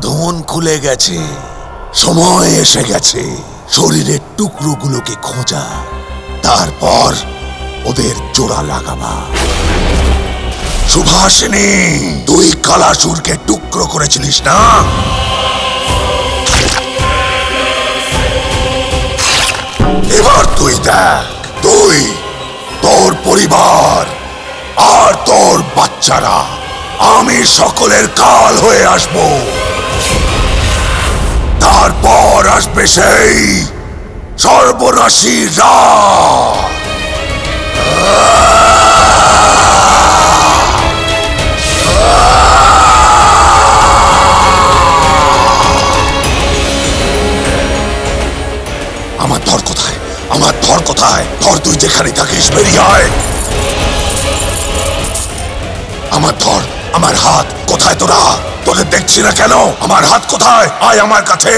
বাঁধন খুলে গেছে। সময় এসে গেছে। শরীরের টুকরোগুলোকে খোঁজা। তারপর ওদের জোড়া লাগাবা। সুভাষিনী তুই কালাসুরকে টুকরো করেছিলিস না? এবার তুই দেখ, তুই, তোর পরিবার আর তোর বাচ্চারা। আমি সকলের কাল হয়ে আসব। তারপর আসবে সেই সর্বনাশী রাত আমার ধর কোথায়? আমার ধর কোথায়? ধর তুই যেখানে থাকিস, বেরিয়ে আয়। আমার ধর, আমার হাত, কোথায় তোরা? তোদের দেখছি না কেন? আমার হাত কোথায়? আয় আমার কাছে।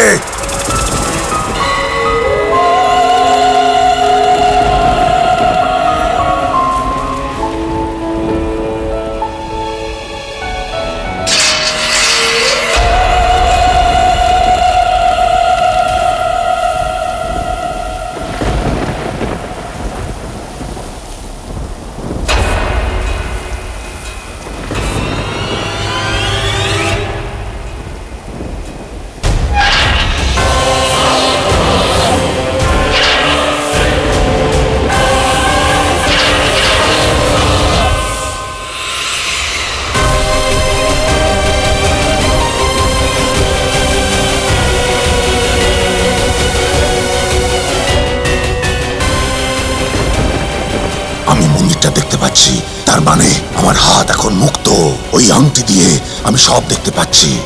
সব দেখতে পাচ্ছি।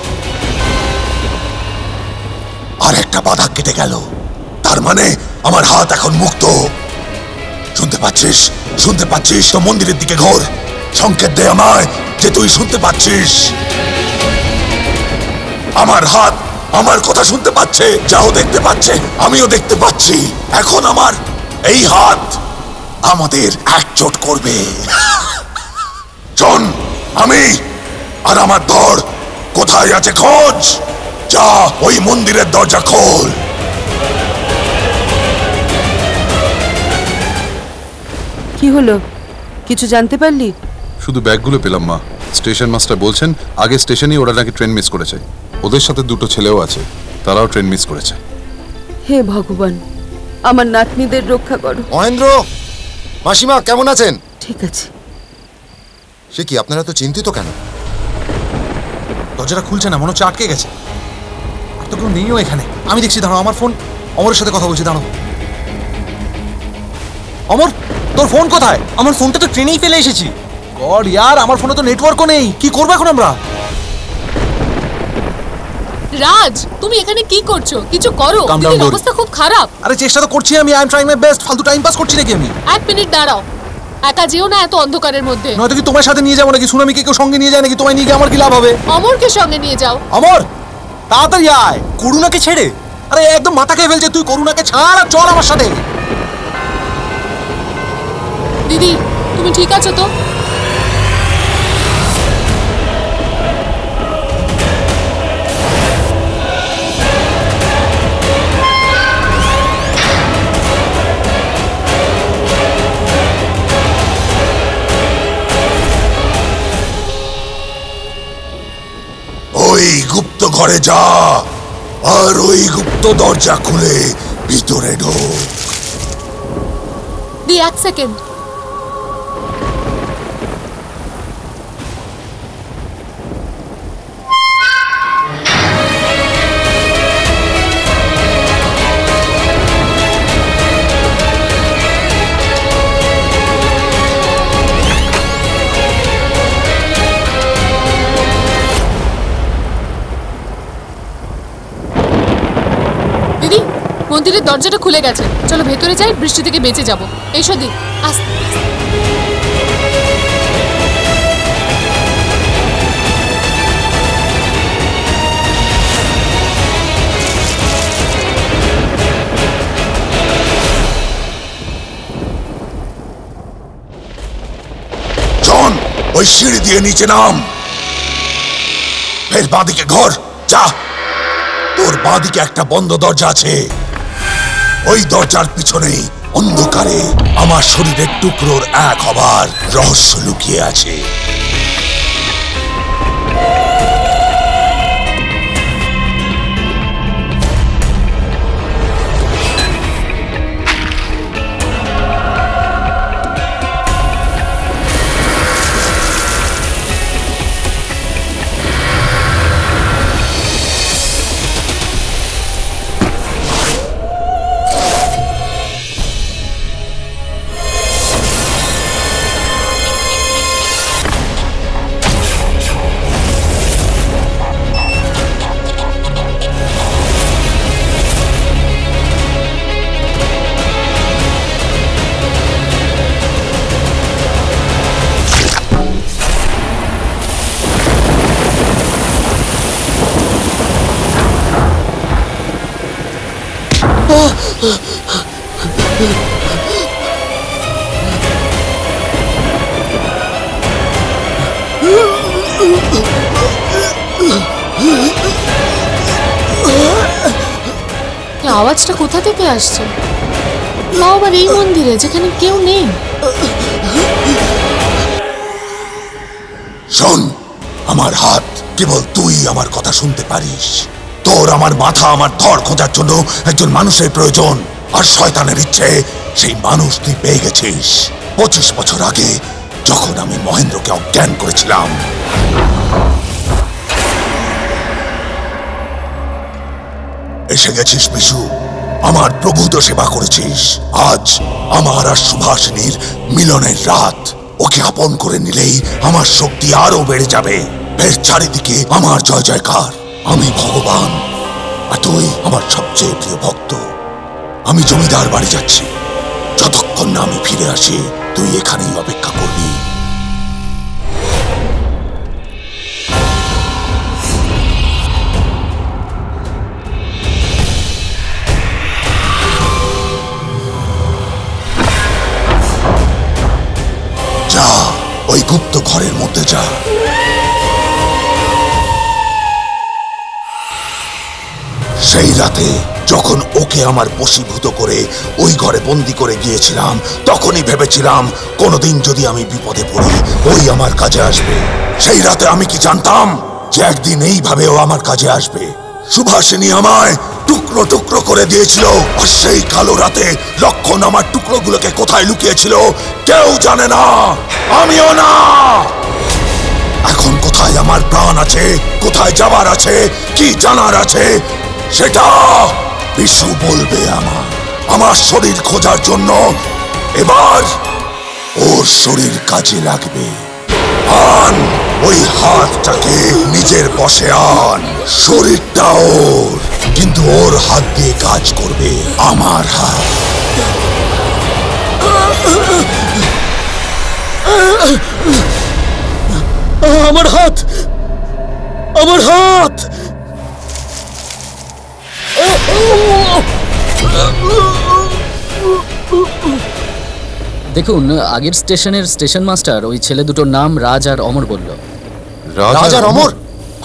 আর একটা বাধা কেটে গেল। তার মানে আমার হাত এখন মুক্ত। শুনতে পাচ্ছিস? শুনতে পাচ্ছিস? তো মন্দিরের দিকে ঘোর। সংকেত দে আমায় যে তুই শুনতে পাচ্ছিস। আমার হাত আমার কথা শুনতে পাচ্ছে, যাও দেখতে পাচ্ছে, আমিও দেখতে পাচ্ছি। এখন আমার এই হাত আমাদের একজোট করবে। শোন আমি আর আমার ধর কোথায় আছে খোঁজ? যা ওই মন্দিরের দরজা খোল। কি হলো? কিছু জানতে পারলি? শুধু ব্যাগগুলো পেলাম মা। স্টেশন মাস্টার বলছেন আগে স্টেশনেই ওরা নাকি ট্রেন মিস করেছে। ওদের সাথে দুটো ছেলেও আছে তারাও ট্রেন মিস করেছে। হে ভগবান আমার নাতনিদের রক্ষা করো। মহেন্দ্র! মাসিমা কেমন আছেন? ঠিক আছে। সে কি আপনারা তো চিন্তিত কেন? দরজাটা খুলছে না মনে হচ্ছে আটকে গেছে। আর তো কেউ নেইও এখানে। আমি দেখছি দাঁড়াও আমার ফোন অমরের সাথে কথা বলছি দাঁড়াও। অমর তোর ফোন কোথায়? আমার ফোনটা তো ট্রেনেই ফেলে এসেছি। গড ইয়ার আমার ফোনে তো নেটওয়ার্কও নেই। কি করব এখন আমরা? রাজ তুমি এখানে কি করছ? কিছু করো। অবস্থা খুব খারাপ। আরে চেষ্টা তো করছি আমি I am trying my best ফালতু টাইম পাস করছি নাকি আমি? এক মিনিট দাঁড়াও। একা যেও না এত অন্ধকারের মধ্যে। নয়তো কি তোমার সাথে নিয়ে যাব নাকি? সুনামিকে কেউ সঙ্গে নিয়ে যায় নাকি? তোমায় নিয়ে গিয়ে আমার কি লাভ হবে? অমরকে সঙ্গে নিয়ে যাও। অমর তাড়াতাড়ি আয়। করুণাকে ছেড়ে। আরে একদম মাথা খেয়ে ফেলছে। তুই করুণাকে ছাড় আর চল আমার সাথে। দিদি তুমি ঠিক আছো তো? ওই গুপ্ত ঘরে যা আর ওই গুপ্ত দরজা খুলে ভিতরে ঢোক। দি এক সেকেন্ড। দরজাটা খুলে গেছে। চলো ভেতরে যাই, বৃষ্টি থেকে বেঁচে যাব। এসো দি। ওই সিঁড়ি দিয়ে নিচে নাম। ফের বাঁদিকে ঘর, যা। তোর বাঁদিকে একটা বন্ধ দরজা আছে। ওই দরজার পিছনেই অন্ধকারে আমার শরীরের টুকরোর এক হবার রহস্য লুকিয়ে আছে। আওয়াজটা কোথা থেকে আসছে? তাও আবার এই মন্দিরে, যেখানে কেউ নেই। শোন, আমার হাত কেবল তুই আমার কথা শুনতে পারিস। তোর আমার মাথা আমার ধর খোঁজার জন্য একজন মানুষের প্রয়োজন আর শয়তানের ইচ্ছে, সেই মানুষ তুই পেয়ে গেছিস। পঁচিশ বছর আগে, যখন আমি মহেন্দ্রকে অজ্ঞান করেছিলাম এসে গেছিস বিশু আমার প্রভূত সেবা করেছিস। আজ আমার আর সুভাষিনীর মিলনের রাত। ওকে আপন করে নিলেই আমার শক্তি আরও বেড়ে যাবে। এর চারিদিকে আমার জয় জয়কার। আমি ভগবান। আর তুই আমার সবচেয়ে প্রিয় ভক্ত। আমি জমিদার বাড়ি যাচ্ছি। যতক্ষণ না আমি ফিরে আসি, তুই এখানেই অপেক্ষা করবি। গুপ্ত ঘরের মধ্যে যা। সেই রাতে যখন ওকে আমার বশীভূত করে ওই ঘরে বন্দি করে গিয়েছিলাম, তখনই ভেবেছিলাম, কোনোদিন যদি আমি বিপদে পড়ি, ওই আমার কাজে আসবে। সেই রাতে আমি কি জানতাম যে একদিন এইভাবে ও আমার কাজে আসবে? সুভাষিনী আমায় টুকরো টুকরো করে দিয়েছিল। আর সেই কালো রাতে লক্ষণ আমার টুকরোগুলোকে কোথায় লুকিয়েছিল, কেউ জানে না। আমিও না। এখন কোথায় আমার প্রাণ আছে, কোথায় যাবার আছে, কি জানার আছে, সেটা বিশু বলবে আমার আমার শরীর খোঁজার জন্য এবার ওর শরীর কাজে লাগবে। আন ওই হাতটাকে নিজের বসে আন। শরীরটা ওর, কিন্তু ওর হাত দিয়ে কাজ করবে আমার হাত। আমার হাত! আমার হাত! দেখুন আগের স্টেশনের স্টেশন মাস্টার ওই ছেলে দুটোর নাম রাজ আর অমর বলল। রাজার অমর?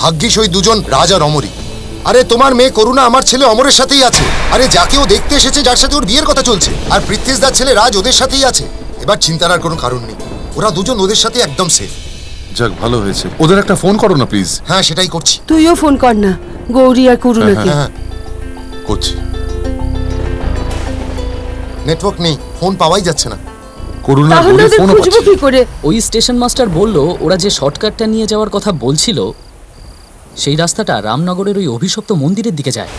ভাগ্যিস ওই দুজন রাজ আর অমরই। আরে তোমার মেয়ে করুণা আমার ছেলে অমরের সাথেই আছে। আরে যাকে ও দেখতে এসেছে যার সাথে ওর বিয়ের কথা চলছে। আর পৃথ্বীশদার ছেলে রাজ ওদের সাথেই আছে। এবার চিন্তার আর কোনো কারণ নেই। ওরা দুজন ওদের সাথে একদম সেফ যাক ভালো হয়েছে। ওদের একটা ফোন করো না প্লিজ হ্যাঁ সেটাই করছি। তুইও ফোন কর না গৌরী আর করুণাকে। হ্যাঁ, করছি। নেটওয়ার্ক নেই ফোন পাওয়াই যাচ্ছে না। করুণা তাহলে ওদের খুঁজবো কি করে? ওই স্টেশন মাস্টার বলল ওরা যে শর্টকাটটা নিয়ে যাওয়ার কথা বলছিল সেই রাস্তাটা রামনগরের ওই অভিশপ্ত মন্দিরের দিকে যায়।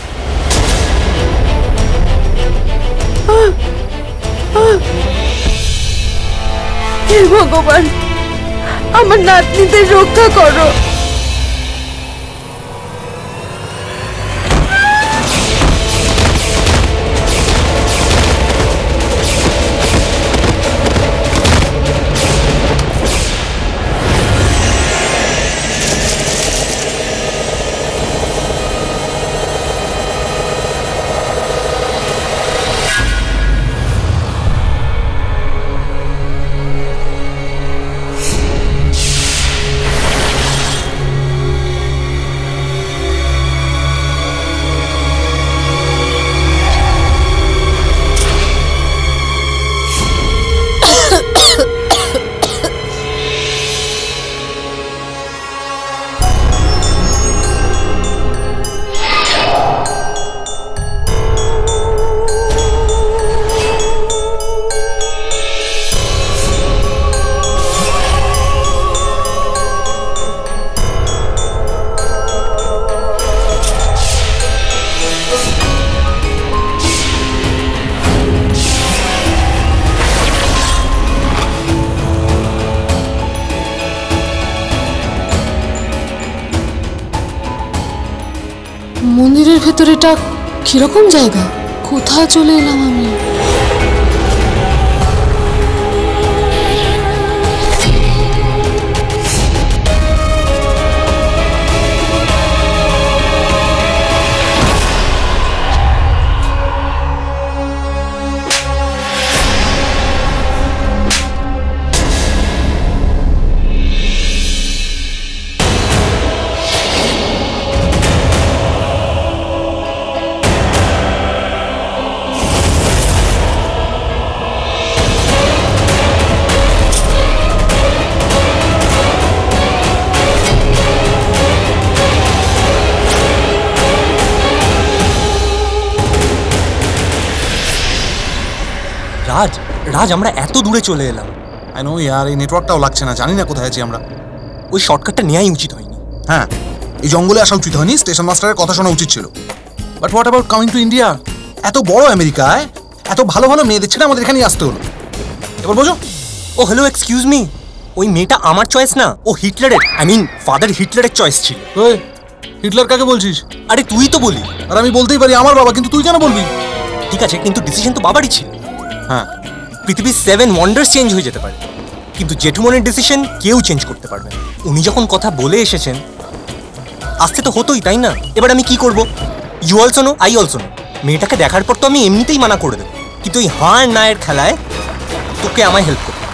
হে ভগবান আমার নাতনিদের রক্ষা করো। কীরকম জায়গা? কোথায় চলে এলাম আমি? রাজ আমরা এত দূরে চলে এলাম। আই নো ইয়ার এই নেটওয়ার্কটাও লাগছে না জানি না কোথায় আছি আমরা। ওই শর্টকাটটা নেওয়াই উচিত হয়নি। হ্যাঁ এই জঙ্গলে আসা উচিত হয়নি স্টেশন মাস্টারের কথা শোনা উচিত ছিল। But what about coming to India এত বড় আমেরিকায় এত ভালো ভালো মেয়েদের ছেড়ে আমাদের এখানেই আসতে হলো। এবার বোঝো। ও হ্যালো এক্সকিউজ মি ওই মেয়েটা আমার চয়েস না ও হিটলারের আই মিন ফাদার হিটলারের চয়েস ছিল। ওই হিটলার কাকে বলছিস? আরে তুই তো বলি। আর আমি বলতেই পারি আমার বাবা কিন্তু তুই কেন বলবি? ঠিক আছে কিন্তু ডিসিশন তো বাবারই ছিল। হ্যাঁ। পৃথিবীর সেভেন ওয়ান্ডার্স চেঞ্জ হয়ে যেতে পারে। কিন্তু জেঠুমনের ডিসিশন কেউ চেঞ্জ করতে পারবে উনি যখন কথা বলে এসেছেন, আসতে তো হতোই, তাই না? এবার আমি কি করব? You also know I also know মেয়েটাকে দেখার পর তো আমি এমনিতেই মানা করে দেবো। কিন্তু ওই হার নায়ের খেলায় তোকে আমায় হেল্প করতে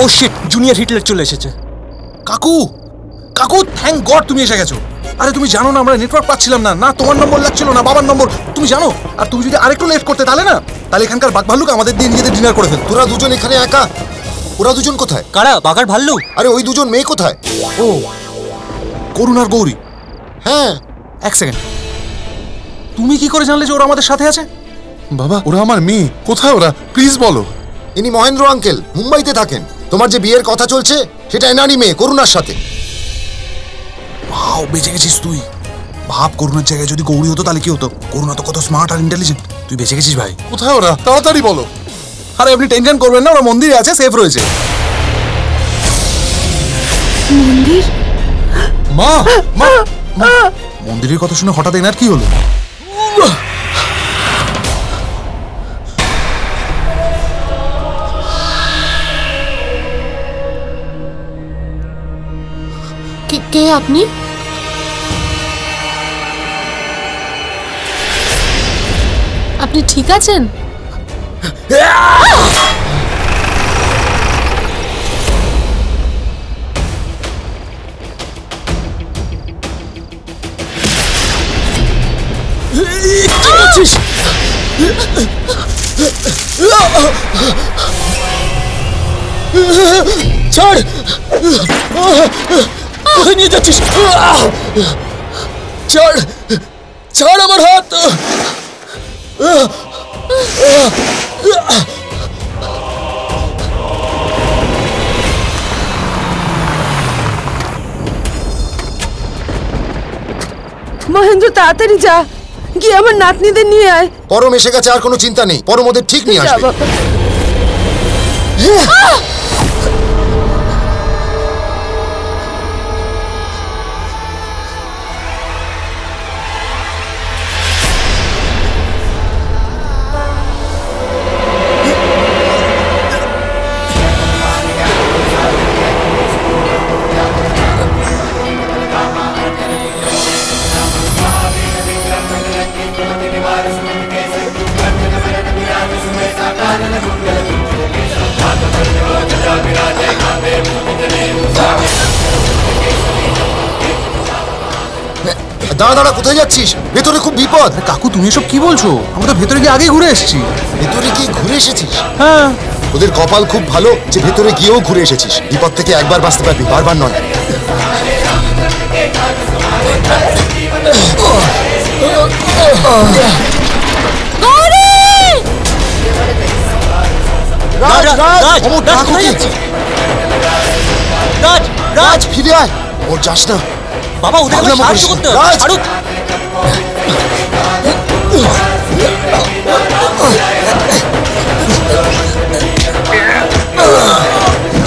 ও শিট জুনিয়র হিটলার চলে এসেছে। কাকু! কাকু থ্যাংক গড তুমি এসে গেছো। আরে তুমি জানো না আমরা নেটওয়ার্ক পাচ্ছিলাম না। না তোমার নম্বর লাগছিল না বাবার নম্বর। তুমি জানো? আর তুমি যদি আরেকটু লেট করতে তাহলে না? তাহলে এখানকার বাঘ ভাল্লুক আমাদের দিয়ে নিজেদের ডিনার করে ফেল তোরা দুজন এখানে একা? ওরা দুজন কোথায়? কারা? বাঘার ভাল্লুক? আরে ওই দুজন মেয়ে কোথায়? ও করুণার গৌরী। হ্যাঁ। এক সেকেন্ড তুমি কি করে জানলে যে ওরা আমাদের সাথে আছে? বাবা ওরা আমার মেয়ে। কোথায় ওরা? প্লিজ বলো। ইনি মহেন্দ্র আঙ্কেল মুম্বাইতে থাকেন। তোমার যে বিয়ের কথা চলছে সেটা এনানি মেয়ে করুণার সাথে। ভাও বেঁচে গেছিস তুই। ভাব করুণার জায়গায় যদি গৌরী হতো তাহলে কি হতো? করুণা তো কত স্মার্ট আর ইন্টেলিজেন্ট তুই বেঁচে গেছিস ভাই। কোথায় ওরা? তাড়াতাড়ি বলো। আরে আপনি টেনশন করবেন না ওরা মন্দিরে আছে সেফ রয়েছে। মন্দির? মা মা মা। মন্দিরের কথা শুনে হঠাৎ এনার কি হলো? কে কে আপনি? আপনি ঠিক আছেন? ছাড়। আমার হাত। মহেন্দ্র তাড়াতাড়ি যা। গিয়ে আমার নাতনিদের নিয়ে আয়। পরম এসে গেছে আর কোনো চিন্তা নেই। পরম ওদের ঠিক নিয়ে আসবে। বিপদ কাকু তুমি এসব কি বলছো? আমরা তো ভেতরে গিয়ে আগে ঘুরে এসেছি। ভেতরে গিয়ে ঘুরে এসেছিস? হ্যাঁ। ওদের কপাল খুব ভালো যে ভেতরে গিয়েও ঘুরে এসেছিস। বিপদ থেকে একবার বাঁচতে পারবি বারবার নয়। রাজ রাজ অমর ডাকো কি? রাজ রাজ। ফিরে আয়। ওর যাস না। বাবা ওদের সাহায্য করতে হবে।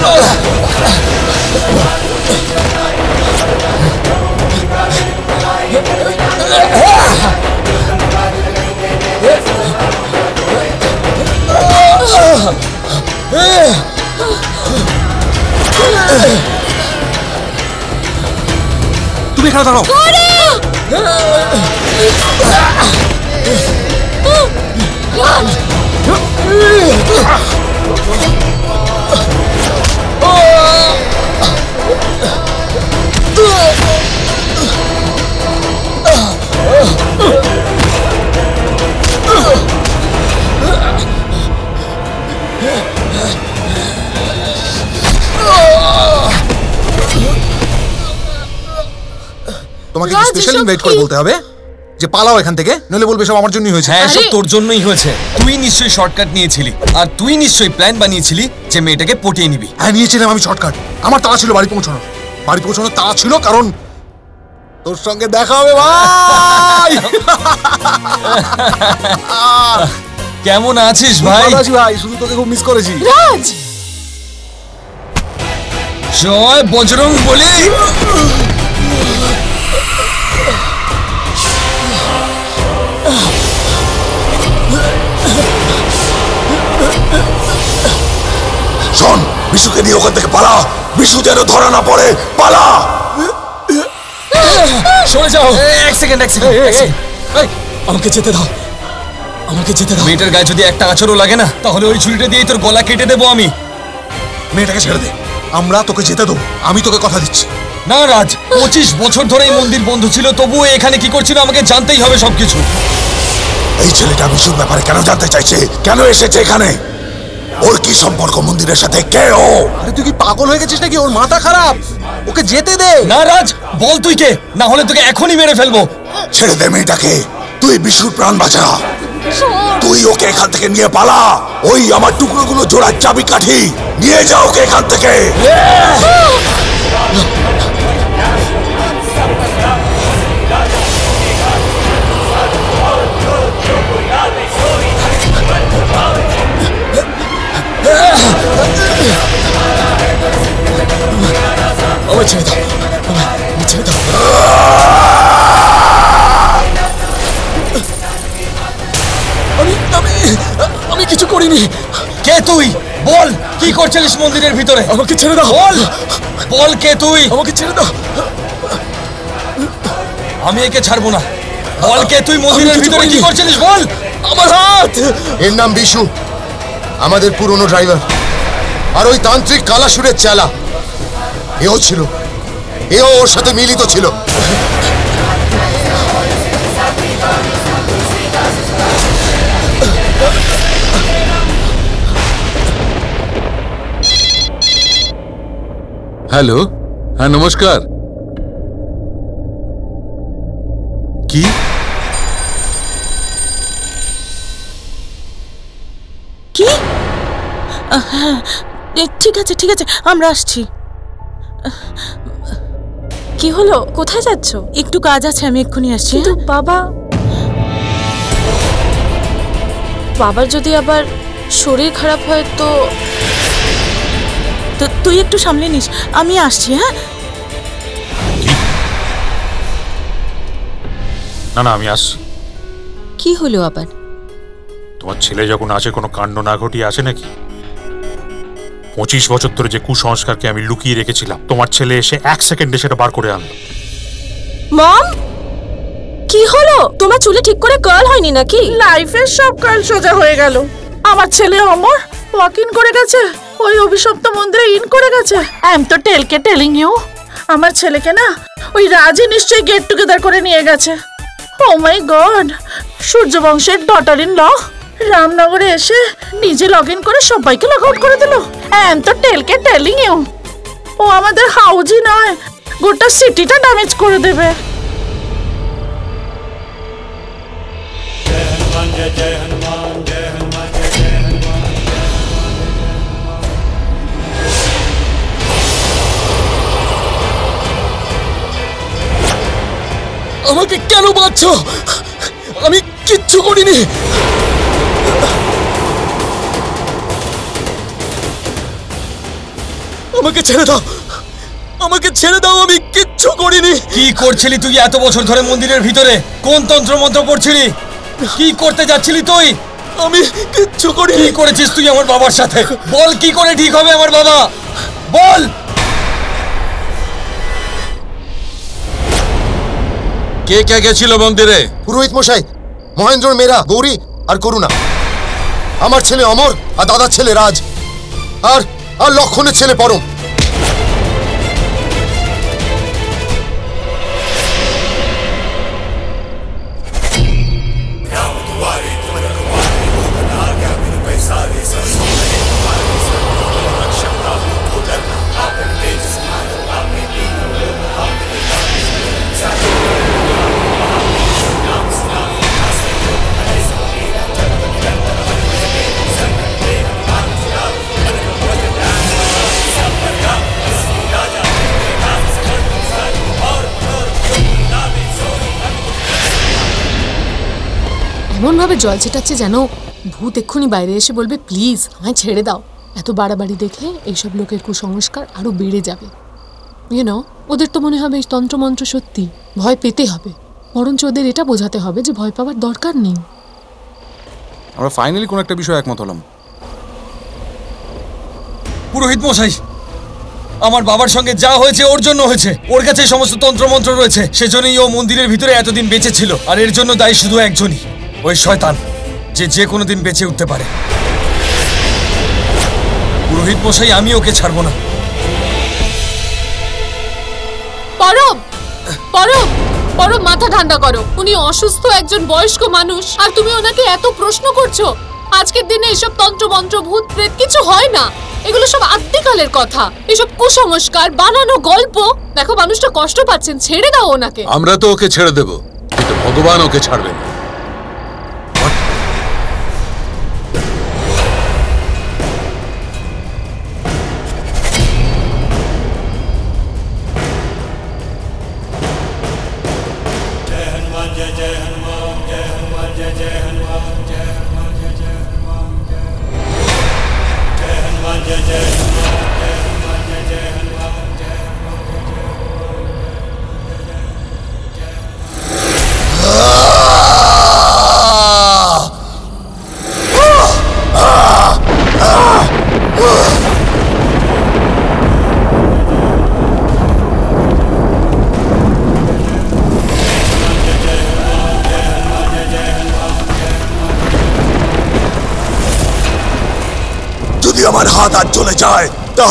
রাজ! ছাড়ুক তুমি এখানে দাঁড়াও তোমাকে রাজ, স্পেশাল এসব ইনভাইট করে কি? বলতে হবে যে পালাও এখান থেকে নইলে বলবে সব আমার জন্যই হয়েছে। হ্যাঁ সব তোর জন্যই হয়েছে। তুই নিশ্চয়ই শর্টকাট নিয়েছিলি আর তুই নিশ্চয়ই প্ল্যান বানিয়েছিলি যে মেয়েটাকে পটিয়ে নিবি। হ্যাঁ নিয়েছিলাম আমি শর্টকাট আমার তাড়া ছিল বাড়ি পৌঁছানোর। বাড়ি পৌঁছানোর তাড়া ছিল কারণ তোর সঙ্গে দেখা হবে ভাই! কেমন আছিস ভাই? ভালো আছি ভাই। শুধু তোকে খুব মিস করেছি। রাজ! জয় বজরং বলি। বিশুকে নিয়ে ওখান থেকে পালা। বিশু যেন ধরা না পড়ে পালা। সরে যাও। এক সেকেন্ড এক সেকেন্ড আমাকে যেতে দাও। আমাকে যেতে দাও। মেয়েটার গায়ে যদি একটা আচরও লাগে না তাহলে ওই ছুরিটা দিয়ে তোর গলা কেটে দেবো আমি। মেয়েটাকে ছেড়ে দে। আমরা তোকে যেতে দেবো। আমি তোকে কথা দিচ্ছি। না রাজ পঁচিশ বছর ধরে এই মন্দির বন্ধ ছিল তবুও এখানে কি করছিল আমাকে জানতেই হবে সবকিছু। এই ছেলেটা বিশুর ব্যাপারে কেন জানতে চাইছে? কেন এসেছে এখানে? ওর কি সম্পর্ক মন্দিরের সাথে? কে ও? আরে তুই কি পাগল হয়ে গেছিস নাকি? ওর মাথা খারাপ। ওকে যেতে দে। না রাজ বল তুই কে? না হলে তোকে এখনই মেরে ফেলব। ছেড়ে দে মেয়েটাকে। তুই বিশুর প্রাণ বাঁচা। তুই ওকে এখান থেকে নিয়ে পালা। ওই আমার টুকরোগুলো জোড়ার চাবি কাঠি। নিয়ে যাও ওকে এখান থেকে। আমায় ছেড়ে দাও আমায়- আমায় ছেড়ে দাও আমি আমি আমি কিছু করিনি। কে তুই? বল কি করছিলিস মন্দিরের ভিতরে? আমাকে ছেড়ে দাও। বল। বল কে তুই? আমাকে ছেড়ে দাও। আমি একে ছাড়বো না। বল কে তুই মন্দিরের ভিতরে কি। করছিলিস? বল। আমার হাত! এর নাম বিশু। আমাদের পুরনো ড্রাইভার। আর ওই তান্ত্রিক কালাসুরের চেলা। এও ছিল। এও ওর সাথে মিলিত ছিল। হ্যালো। হ্যাঁ নমস্কার। ঠিক আছে ঠিক আছে আমরা আসছি। কি হলো? কোথায় যাচ্ছ? একটু কাজ আছে আমি এক্ষুনি আসছি কিন্তু বাবা বাবার যদি আবার শরীর খারাপ হয় তো? তো তুই একটু সামলে নিস আমি আসছি হ্যাঁ? না না আমি আসছি। কি হলো আবার? তোমার ছেলে যখন আছে কোনো কাণ্ড না ঘটিয়ে আসে নাকি? পঁচিশ বছর ধরে যে কুসংস্কারকে আমি লুকিয়ে রেখেছিলাম তোমার ছেলে এসে এক সেকেন্ডে সেটা বার করে আনলো। মম! কি হলো? তোমার চুলে ঠিক করে কার্ল হয়নি নাকি? লাইফের সব কাল সোজা হয়ে গেল। আমার ছেলে অমর ওয়াক ইন করে গেছে। ওই অভিশপ্ত মন্দিরে ইন করে গেছে। আই এম তো টেলকে টেলিং ইউ আমার ছেলেকে না ওই রাজি নিশ্চয়ই গেট টুগেদার করে নিয়ে গেছে। ও মাই গড সূর্যবংশের ডটার ইন ল রামনগরে এসে নিজে লগ ইন করে সবাইকে লগ আউট করে দিল। এম তো টেলকে টেলিং ইউ ও আমাদের হাউজই নয়, গোটা সিটিটা ড্যামেজ করে দেবে। আমাকে কেন বাঁচছ? আমি কিচ্ছু করিনি। আমাকে ছেড়ে দাও। আমাকে ছেড়ে দাও আমি কিচ্ছু করিনি। কি করছিলি তুই এত বছর ধরে মন্দিরের ভিতরে? কোন তন্ত্র মন্ত্র পড়ছিলি কি করতে যাচ্ছিলি তুই? আমি কিচ্ছু করি কি করেছিস তুই আমার বাবার সাথে? বল কি করে ঠিক হবে আমার বাবা? বল! কে কে গেছিল মন্দিরে? পুরোহিত মশাই মহেন্দ্র মেয়েরা গৌরী আর করুণা। আমার ছেলে অমর আর দাদার ছেলে রাজ। আর আর লক্ষণের ছেলে পরম। এমন ভাবে জল ছেটাচ্ছে যেন ভূত এক্ষুনি বাইরে এসে বলবে প্লিজ আমায় ছেড়ে দাও। এত বাড়াবাড়ি দেখলে এইসব লোকের কুসংস্কার আরও বেড়ে যাবে। ইউনো ওদের তো মনে হবে এই তন্ত্রমন্ত্র সত্যি ভয় পেতে হবে। বরঞ্চ ওদের এটা বোঝাতে হবে যে ভয় পাওয়ার দরকার নেই। আমরা ফাইনালি কোন একটা বিষয়ে একমত হলাম। পুরোহিত মশাই আমার বাবার সঙ্গে যা হয়েছে ওর জন্য হয়েছে। ওর কাছে সমস্ত তন্ত্রমন্ত্র রয়েছে সেজন্যই ও মন্দিরের ভিতরে এতদিন বেঁচে ছিল। আর এর জন্য দায়ী শুধু একজনই। ওই শয়তান যে যে কোনো দিন বেঁচে উঠতে পারে। পুরোহিত মশাই আমি ওকে ছাড়বো না। পরম পরম পরম মাথা ঠান্ডা করো। উনি অসুস্থ একজন বয়স্ক মানুষ আর তুমি ওনাকে এত প্রশ্ন করছ। আজকের দিনে এসব তন্ত্র মন্ত্র ভূত প্রেত কিছু হয় না। এগুলো সব আদ্যিকালের কথা। এসব কুসংস্কার বানানো গল্প। দেখো মানুষটা কষ্ট পাচ্ছেন ছেড়ে দাও ওনাকে। আমরা তো ওকে ছেড়ে দেব কিন্তু ভগবান ওকে ছাড়বেন না।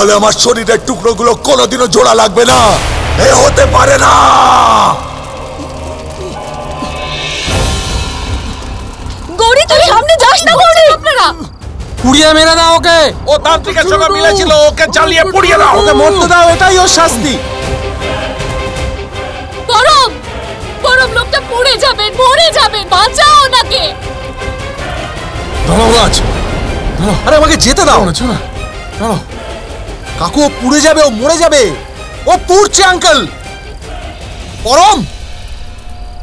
তাহলে আমার শরীরের টুকরোগুলো কোনোদিনও জোড়া লাগবে না। এ হতে পারে না। গৌরী তুই সামনে যাস না গৌরী। আপনারা। পুড়িয়ে মেরে দাও ওকে। ও তান্ত্রিকের সঙ্গে মিলেছিল ওকে জ্বালিয়ে পুড়িয়ে দাও। ওকে মরতে দাও এটাই ওর শাস্তি। পরম পরম লোকটা পুড়ে যাবেন মরে যাবেন বাঁচাও ওনাকে। দাঁড়াও রাজ। আরে আমাকে যেতে দাও। না চলো। কাকু ও পুড়ে যাবে ও মরে যাবে ও পুড়ছে আঙ্কেল পরম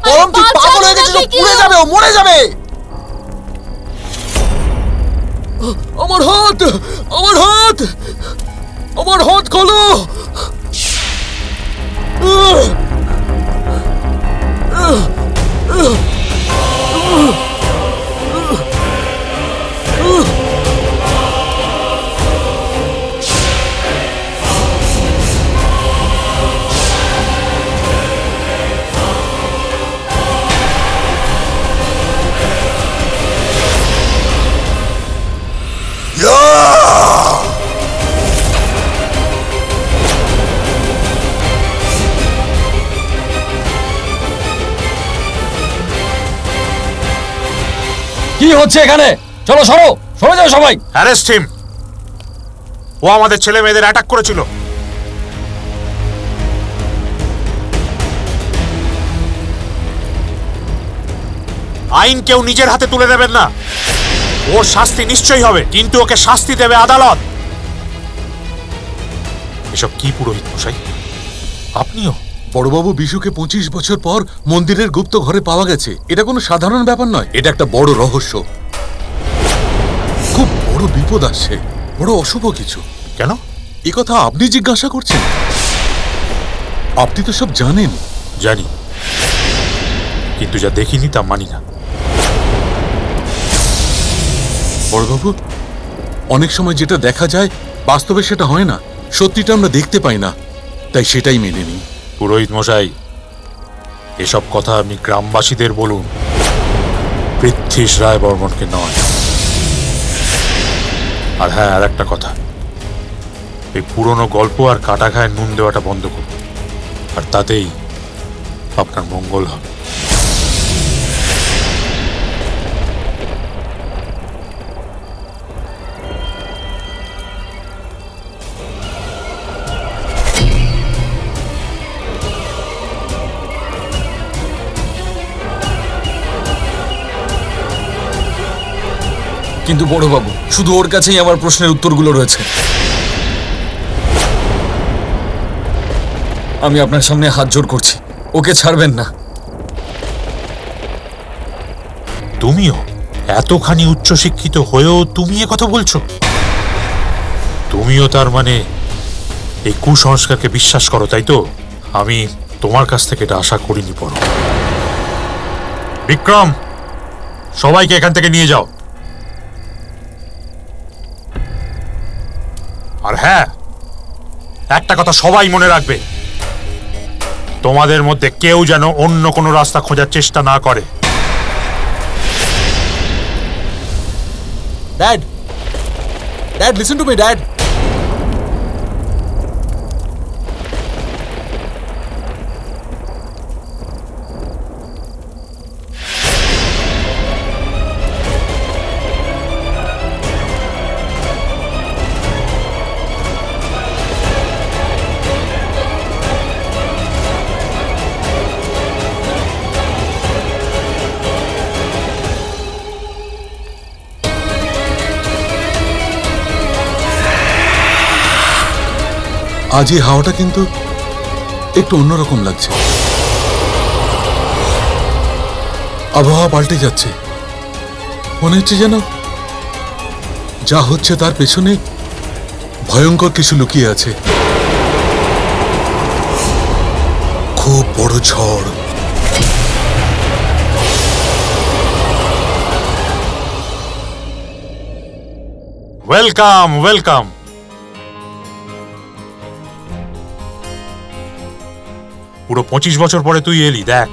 পরম তুই পাগল হয়ে গেছিস ও পুড়ে যাবে ও মরে যাবে আমার হাত আমার হাত আমার হাত খোলো আহ! আহ! কি হচ্ছে এখানে? চলো, সরো। সরে যাও সবাই। Arrest him. ও আমাদের ছেলে মেয়েদের অ্যাটাক করেছিল। আইন কেউ নিজের হাতে তুলে দেবেন না। ওর শাস্তি নিশ্চয়ই হবে, কিন্তু ওকে শাস্তি দেবে আদালত। এসব কি পুরোহিত মশাই? আপনিও? বড়বাবু বিশুকে পঁচিশ বছর পর মন্দিরের গুপ্ত ঘরে পাওয়া গেছে। এটা কোনো সাধারণ ব্যাপার নয়। এটা একটা বড় রহস্য। খুব বড় বিপদ আসছে। বড় অশুভ কিছু। কেন? এ কথা আপনি জিজ্ঞাসা করছেন? আপনি তো সব জানেন। জানি। কিন্তু যা দেখিনি তা মানি না। বড়বাবু অনেক সময় যেটা দেখা যায় বাস্তবে সেটা হয় না। সত্যিটা আমরা দেখতে পাই না। তাই সেটাই মেনে নিই। পুরোহিত মশাই, এসব কথা আমি গ্রামবাসীদের বলুন। পৃথ্বীশ রায় বর্মনকে নয়। আর হ্যাঁ আর একটা কথা। এই পুরনো গল্প আর কাটা খায় নুন দেওয়াটা বন্ধ করুন। আর তাতেই আপনার মঙ্গল হবে। কিন্তু বড়বাবু, শুধু ওর কাছেই আমার প্রশ্নের উত্তরগুলো রয়েছে। আমি আপনার সামনে হাত জোর করছি। ওকে ছাড়বেন না। তুমিও? এতখানি উচ্চশিক্ষিত হয়েও তুমি এ কথা বলছো? তুমিও তার মানে এই কুসংস্কারকে বিশ্বাস করো, তাই তো? আমি তোমার কাছ থেকে এটা আশা করিনি পর বিক্রম, সবাইকে এখান থেকে নিয়ে যাও। আর হ্যাঁ একটা কথা সবাই মনে রাখবে। তোমাদের মধ্যে কেউ যেন অন্য কোনো রাস্তা খোঁজার চেষ্টা না করে। Dad dad listen to me Dad! আজ এই হাওয়াটা কিন্তু একটু অন্যরকম লাগছে। আবহাওয়া পাল্টে যাচ্ছে। মনে হচ্ছে যেন যা হচ্ছে তার পেছনে ভয়ঙ্কর কিছু লুকিয়ে আছে। খুব বড় ঝড়। ওয়েলকাম ওয়েলকাম পুরো পঁচিশ বছর পরে তুই এলি দেখ।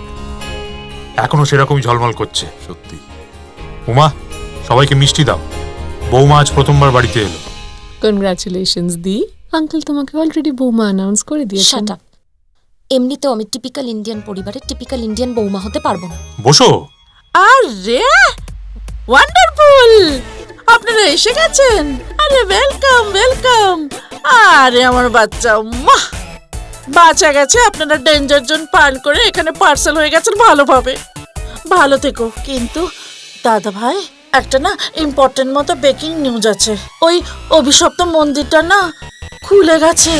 এখনও সেরকমই ঝলমল করছে। সত্যি। উমা সবাইকে মিষ্টি দাও। বৌমা আজ প্রথমবার বাড়িতে এলো। কনগ্রাচুলেশনস দি। আঙ্কেল তোমাকে অলরেডি বৌমা অ্যানাউন্স করে দিয়েছেন। শাট আপ এমনিতেও আমি টিপিক্যাল ইন্ডিয়ান পরিবারের টিপিক্যাল ইন্ডিয়ান বৌমা হতে পারব না। বসো। আরে! ওয়ান্ডারফুল আপনারা এসে গেছেন। আরে ওয়েলকাম ওয়েলকাম আরে আমার বাচ্চা মাহ বাঁচা গেছে আপনারা ডেঞ্জার জোন পার করে এখানে পার্সেল হয়ে গেছেন ভালোভাবে। ভালো থেকো কিন্তু দাদা ভাই একটা না ইম্পর্টেন্ট মতো বেকিং নিউজ আছে। ওই অভিশপ্ত মন্দিরটা না খুলে গেছে।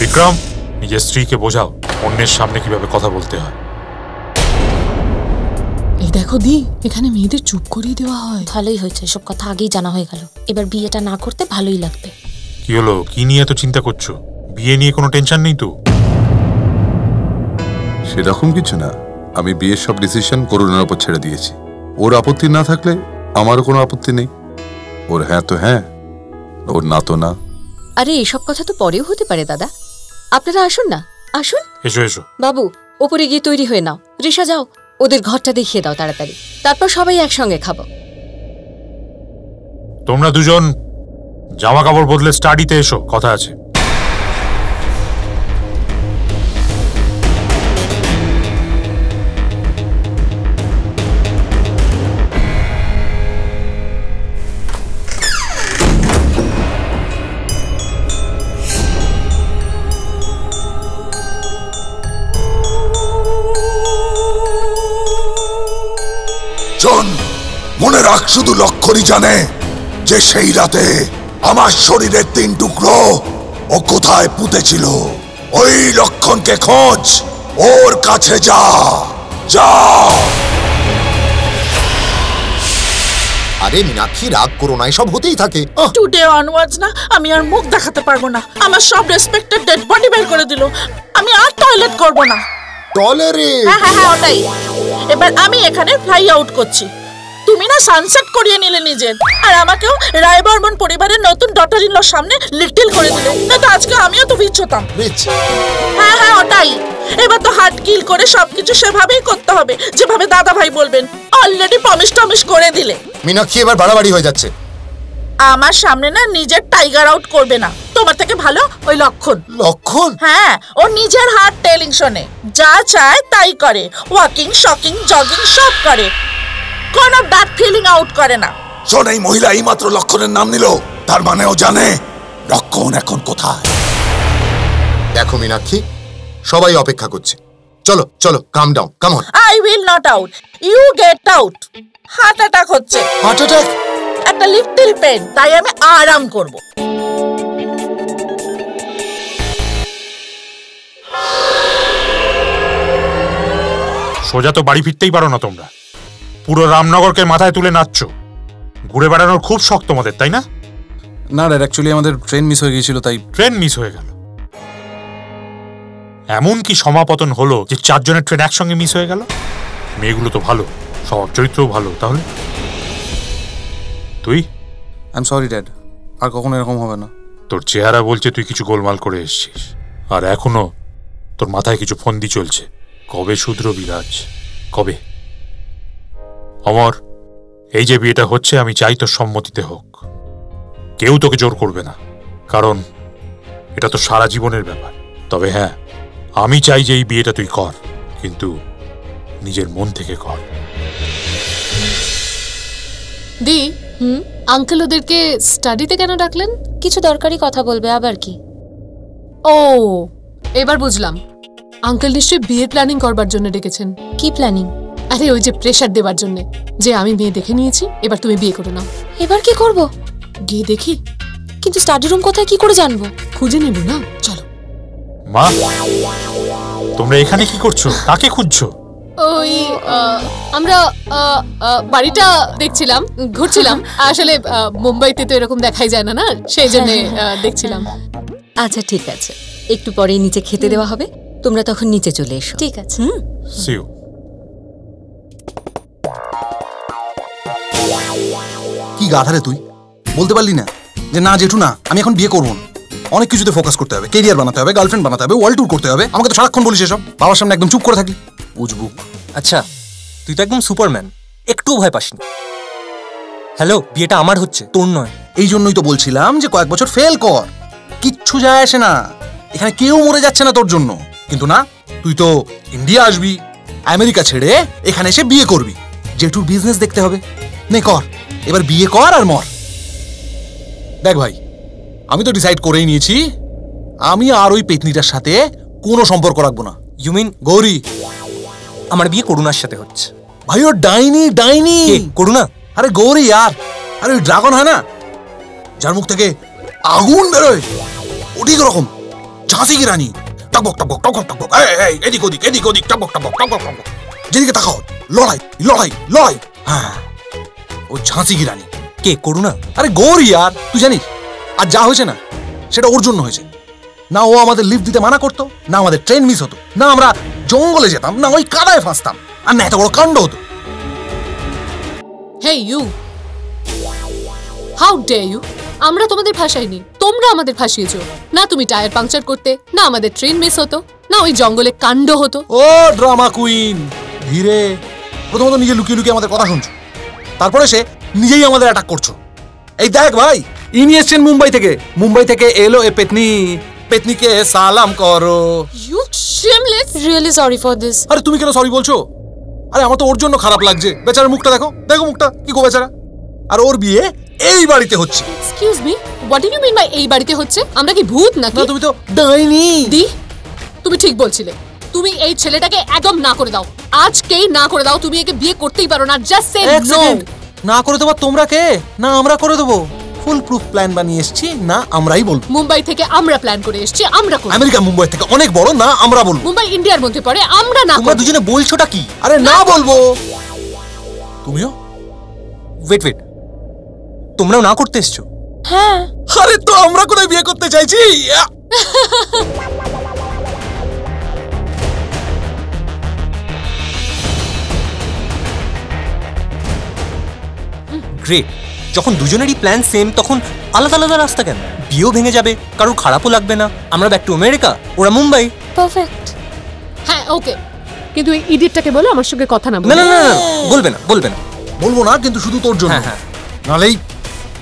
বিক্রম নিজের স্ত্রীকে বোঝাও অন্যের সামনে কীভাবে কথা বলতে হয়। এই দেখো দি এখানে মেয়েদের চুপ করিয়ে দেওয়া হয়। ভালোই হয়েছে সব কথা আগেই জানা হয়ে গেল। এবার বিয়েটা না করতে ভালোই লাগবে। কি হলো? কি নিয়ে এত চিন্তা করছ? বিয়ে নিয়ে কোনো টেনশন নেই তো? সেরকম কিছু না। আমি বিয়ের সব ডিসিশন করুণার উপর ছেড়ে দিয়েছি। ওর আপত্তি না থাকলে আমারও কোনো আপত্তি নেই। ওর হ্যাঁ তো হ্যাঁ ওর না তো না। আরে এসব কথা তো পরেও হতে পারে দাদা। আপনারা আসুন না। আসুন। এসো এসো। বাবু ওপরে গিয়ে তৈরি হয়ে নাও। রিসা যাও। ওদের ঘরটা দেখিয়ে দাও তাড়াতাড়ি। তারপর সবাই একসঙ্গে খাব। তোমরা দুজন জামা কাপড় বদলে স্টাডিতে এসো কথা আছে। শুধু লক্ষণই জানে যে সেই রাতে আমার শরীরের তিন টুকরো ও কোথায় পুঁতেছিল। ওই লক্ষণকে খোঁজ ওর কাছে যা যা। আরে মীনাক্ষী রাগ করো না এসব হতেই থাকে। টুডে অনওয়ার্ডস না আমি আর মুখ দেখাতে পারব না। আমার সব রেসপেক্টেড ডেড বডি বের করে দিল। আমি আর টয়লেট করব না। টলারেট হ্যাঁ হ্যাঁ হ্যাঁ ওটাই। এবার আমি এখানে ফ্লাই আউট করছি। তুমি না সানসেট করিয়ে নিলে নিজের। আর আমাকেও রায় বর্মন পরিবারের নতুন ডটার ইনলোর সামনে লিটিল করে দিলে। না তো আজকে আমিও তো রিচ হতাম। হ্যাঁ হ্যাঁ ওটাই। এবার তো হার্ট কিল করে সবকিছু সেভাবেই করতে হবে যেভাবে দাদা ভাই বলবেন। অলরেডি প্রমিস টমিস করে দিলে। মীনাক্ষী এবার বাড়াবাড়ি হয়ে যাচ্ছে। আমার সামনে না নিজের টাইগার আউট করবে না। তোমার থেকে ভালো ওই লক্ষণ। লক্ষণ? হ্যাঁ ও নিজের হার্ট টেলিং শোনে। যা চায় তাই করে। ওয়াকিং শকিং জগিং সব করে। কোনো ব্যাড ফিলিং আউট করে না। শোন এই মহিলা এইমাত্র লক্ষণের নাম নিল তার মানে ও জানে লক্ষণ এখন কোথায়। দেখো মীনাক্ষী সবাই অপেক্ষা করছে। চলো চলো come down come on I will not out you get out heart attack হচ্ছে। হার্ট অ্যাটাক একটা লিটল পেন তাই আমি আরাম করব। সোজা তো বাড়ি ফিরতেই পারো না তোমরা। পুরো রামনগরকে মাথায় তুলে নাচছো। ঘুরে বেড়ানোর খুব শখ তোমাদের তাই না? না ড্যাড অ্যাকচুয়ালি আমাদের ট্রেন মিস হয়ে গিয়েছিল তাই ট্রেন মিস হয়ে গেল। এমন কি সমাপতন হলো যে চারজনের ট্রেন একসঙ্গে মিস হয়ে গেল? মেয়েগুলো তো ভালো স্বভাব চরিত্রও ভালো তাহলে? তুই? আই এম সরি ড্যাড আর কখনো এরকম হবে না। তোর চেহারা বলছে তুই কিছু গোলমাল করে এসছিস। আর এখনও তোর মাথায় কিছু ফন্দি চলছে। কবে শুদ্র বিরাজ কবে? অমর এই যে বিয়েটা হচ্ছে আমি চাই তোর সম্মতিতে হোক। কেউ তোকে জোর করবে না কারণ এটা তো সারা জীবনের ব্যাপার। তবে হ্যাঁ আমি চাই যে এই বিয়েটা তুই কর কিন্তু নিজের মন থেকে কর। দি হুম? আঙ্কেল ওদেরকে স্টাডিতে কেন ডাকলেন? কিছু দরকারি কথা বলবে আবার কি? ও এবার বুঝলাম। আঙ্কেল নিশ্চয়ই বিয়ের প্ল্যানিং করবার জন্য ডেকেছেন। কি প্ল্যানিং আরে ওই যে প্রেশার দেবার জন্য। যে আমি মেয়ে দেখে নিয়েছি এবার তুমি বিয়ে করে নাও। এবার কি করব? গিয়ে দেখি। কিন্তু স্টাডি রুম কোথায় কি করে জানব? খুঁজে নেব না চলো। মা তোমরা এখানে কি করছ? কাকে খুঁজছো? ওই আমরা বাড়িটা দেখছিলাম ঘুরছিলাম। আসলে মুম্বাইতে তো এরকম দেখাই যায় না না? সেই জন্য দেখছিলাম। আচ্ছা ঠিক আছে। একটু পরেই নিচে খেতে দেওয়া হবে। তোমরা তখন নিচে চলে এসো। ঠিক আছে। হুম। গাধারে তুই? বলতে পারলি না? যে না জেঠু না আমি এখন বিয়ে করব না। অনেক কিছুতে ফোকাস করতে হবে কেরিয়ার বানাতে হবে গার্লফ্রেন্ড বানাতে হবে ওয়ার্ল্ড ট্যুর করতে হবে। আমাকে তো সারাক্ষণ বলিস এসব। বাবার সামনে একদম চুপ করে থাকলি। বুঝবু। আচ্ছা তুই তো একদম সুপারম্যান একটুও ভয় পাসনি। হ্যালো বিয়েটা আমার হচ্ছে তোর নয়। এই জন্যই তো বলছিলাম যে কয়েক বছর ফেল কর। কিচ্ছু যায় আসে না। এখানে কেউ মরে যাচ্ছে না তোর জন্য। কিন্তু না তুই তো ইন্ডিয়া আসবি আমেরিকা ছেড়ে এখানে এসে বিয়ে করবি। জেঠুর বিজনেস দেখতে হবে। নে কর। এবার বিয়ে কর আর মর। দেখ ভাই আমি তো ডিসাইড করেই নিয়েছি আমি আর ওই পেতনিটার সাথে কোনো সম্পর্ক রাখব না। You mean Gauri. আমার বিয়ে করুণার সাথে হচ্ছে? ভাই ও ডাইনি ডাইনি। করুণা? আরে গৌরী আর। আরে ওই ড্রাগন হয় না? যার মুখ থেকে আগুন বেরোয়। ওটি রকম। ঝাঁসি কি রানী? টকবক টকবক টকবক টকবক এদিক ওদিক এদিক ওদিক টকবক টকবক টকবক টকবক যেদিকে তাকাও লড়াই লড়াই লড়াই। হ্যাঁ। ও ঝাঁসি কি রানী? কে করুণা? আরে গৌরী আর তুই জানিস? আর যা হয়েছে না সেটা ওর জন্য হয়েছে। না ও আমাদের লিফট দিতে মানা করতো না আমাদের ট্রেন মিস হতো না আমরা জঙ্গলে যেতাম না ওই কাদায় ফাঁসতাম আর না এত বড় কাণ্ড হতো। Hey you how dare you আমরা তোমাদের ফাঁসাইনি তোমরা আমাদের ফাঁসিয়েছো। না তুমি টায়ার পাংচার করতে না আমাদের ট্রেন মিস হতো না ওই জঙ্গলে কাণ্ড হতো। ও ড্রামা কুইন ধীরে প্রথমত নিজে লুকিয়ে লুকিয়ে আমাদের কথা শুনছো। তারপরে সে নিজেই আমাদের অ্যাটাক করছ। এই দেখ ভাই ইনি এসছেন মুম্বাই থেকে। মুম্বাই থেকে এলো এ পেতনি। পেতনিকে সালাম করো। You shameless really sorry for this আরে তুমি কেন সরি বলছো? আরে আমার তো ওর জন্য খারাপ লাগছে। বেচারার মুখটা দেখো। দেখো মুখটা কি গো বেচারা। আর ওর বিয়ে এই বাড়িতে হচ্ছে। Excuse me what do you mean by এই বাড়িতে হচ্ছে? আমরা কি ভূত নাকি? না তুমি তো ডাইনি দি তুমি ঠিক বলছিলে। তুমি এই ছেলেটাকে একদম না করে দাও। আজকেই না করে দাও তুমি একে বিয়ে করতেই পারো না। জাস্ট সে এক নো সেকেন্ড না করে দেবো তোমরা কে? না আমরা করে দেবো। ফুল প্রুফ প্ল্যান বানিয়ে এসেছি না আমরাই বলব। মুম্বাই থেকে আমরা প্ল্যান করে এসেছি আমরা করব। আমেরিকা মুম্বাই থেকে অনেক বড় না আমরা বলব। মুম্বাই ইন্ডিয়ার মধ্যে পড়ে আমরা না তোমরা করব। দুজনে বলছোটা কি? আরে না বলব। তুমিও? ওয়েট ওয়েট তোমরাও না করতে এসছো? হ্যাঁ। আরে তো আমরা কোথায় বিয়ে করতে চাইছি? গ্রেট যখন দুজনেরই প্ল্যান সেম তখন আলাদা আলাদা রাস্তা কেন? বিয়েও ভেঙে যাবে কারোর খারাপও লাগবে না। আমরা ব্যাক টু আমেরিকা ওরা মুম্বাই। পারফেক্ট হ্যাঁ ওকে কিন্তু এই ইডিয়েটটাকে বলো আমার সঙ্গে কথা না না না বলবে না বলবে না। বলব না কিন্তু শুধু তোর জন্য। হ্যাঁ হ্যাঁ। নালেই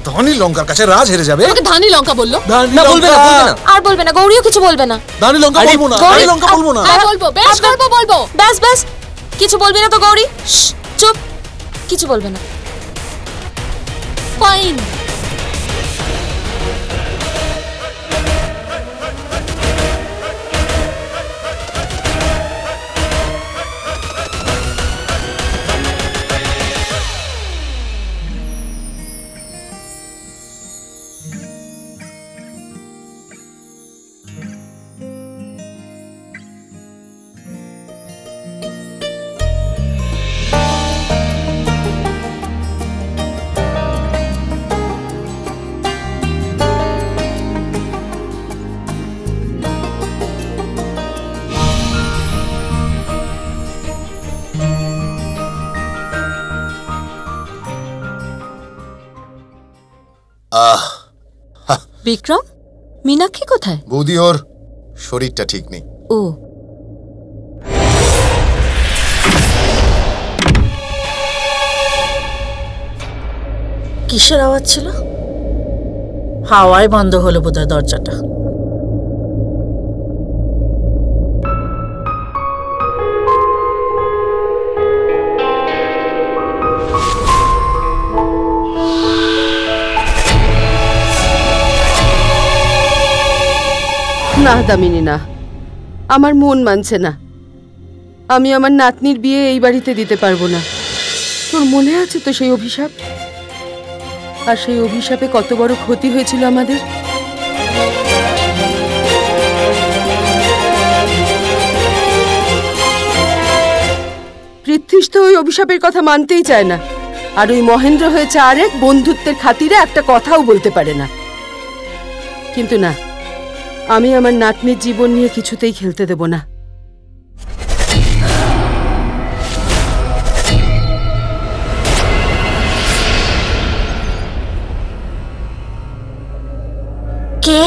ধনী লঙ্কার কাছে রাজ হেরে যাবে। আমাকে ধানি লঙ্কা বলল। না বলবে না বলবে না। আর বলবে না গৌরীও কিছু বলবে না। ধানি লঙ্কা আরে, বলব না ধানি লঙ্কা বলব না। হ্যাঁ বলব বেশ করব বলব। ব্যাস ব্যাস কিছু বলবি না তো গৌরী? চুপ। কিছু বলবে না। ফাইন আহ বিক্রম? মীনাক্ষী কোথায়? বৌদি ওর শরীরটা ঠিক নেই। ও। কিসের আওয়াজ ছিল? হাওয়ায় বন্ধ হলো বোধহয় দরজাটা। না, দামিনী, না। আমার মন মানছে না। আমি আমার নাতনির বিয়ে এই বাড়িতে দিতে পারব না। তোর মনে আছে তো সেই অভিশাপ? আর সেই অভিশাপে কত বড় ক্ষতি হয়েছিল আমাদের? ছত্রিশ তো ওই অভিশাপের কথা মানতেই চায় না। আর ওই মহেন্দ্র হয়েছে আরেক বন্ধুত্বের খাতিরে একটা কথাও বলতে পারে না। কিন্তু না আমি আমার নাতনির জীবন নিয়ে কিছুতেই খেলতে দেব না। কে?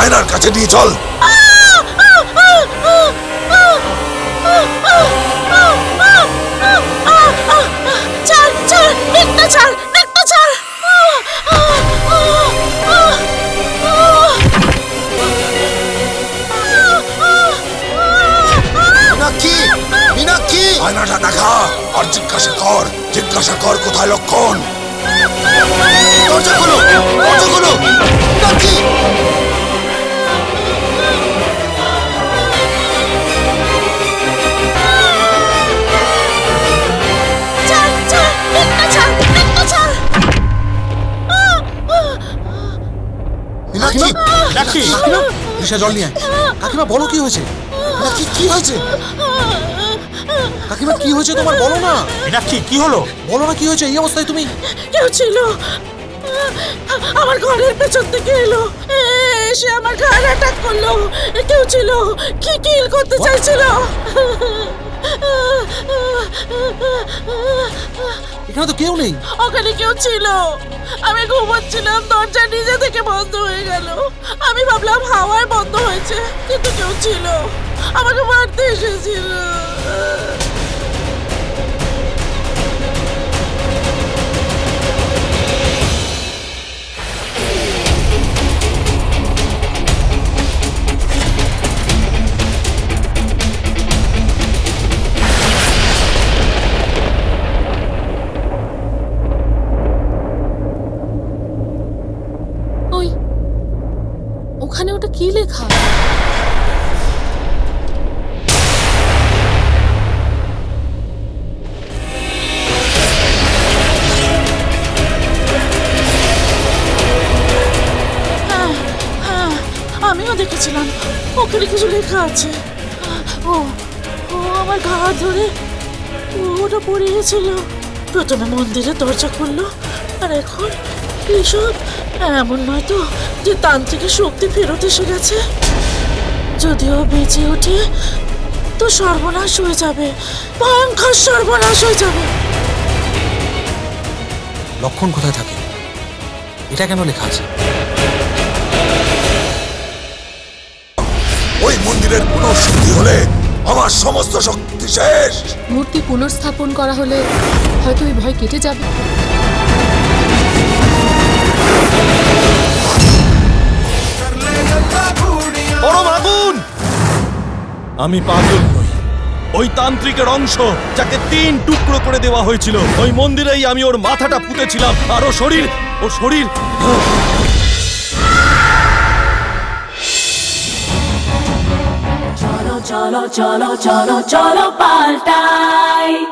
একে আয়নার কাছে নিয়ে চল। ঋষা জল নিয়ে। কাকিমা বলো কি হয়েছে? কি হয়েছে? কাকিমা কি হয়েছে তোমার? বলো না। মীনাক্ষী কি হলো? বলো না কি হয়েছে এই অবস্থায় তুমি? কেউ ছিল। আমার ঘরের পেছন থেকে এলো। এসে আমার ঘাড় অ্যাটাক করল। কেউ ছিল। কি কিল করতে চাইছিল? এখানে তো কেউ নেই। ওখানে কেউ ছিল। আমি ঘুমাচ্ছিলাম দরজা নিজে থেকে বন্ধ হয়ে গেল। আমি ভাবলাম হাওয়ায় বন্ধ হয়েছে কিন্তু কেউ ছিল। আমাকে মারতে এসেছিল। কিছু লেখা আছে। ও ও আমার ঘা ধরে। ওটা পড়ে গেছিল। প্রথমে মন্দিরে দরজা খুললো, আর এখন এইসব এমন নয় তো যে তান্ত্রিকের শক্তি ফেরত এসে গেছে। যদিও বেঁচে ওঠে, তো সর্বনাশ হয়ে যাবে। ভয়ঙ্কর সর্বনাশ হয়ে যাবে। লক্ষণ কোথায় থাকে? এটা কেন লেখা আছে? মন্দিরের পুনঃশুদ্ধি হলে আমার সমস্ত শক্তি শেষ। মূর্তি পুনর্স্থাপন করা হলে হয়তো ওই ভয় কেটে যাবে। পরম আগুন! আমি পাগল নই। ওই তান্ত্রিকের অংশ যাকে তিন টুকরো করে দেওয়া হয়েছিল ওই মন্দিরেই আমি ওর মাথাটা পুঁতেছিলাম আর ও শরীর ও শরীর চলো চলো চলো চলো চলো পাল্টাই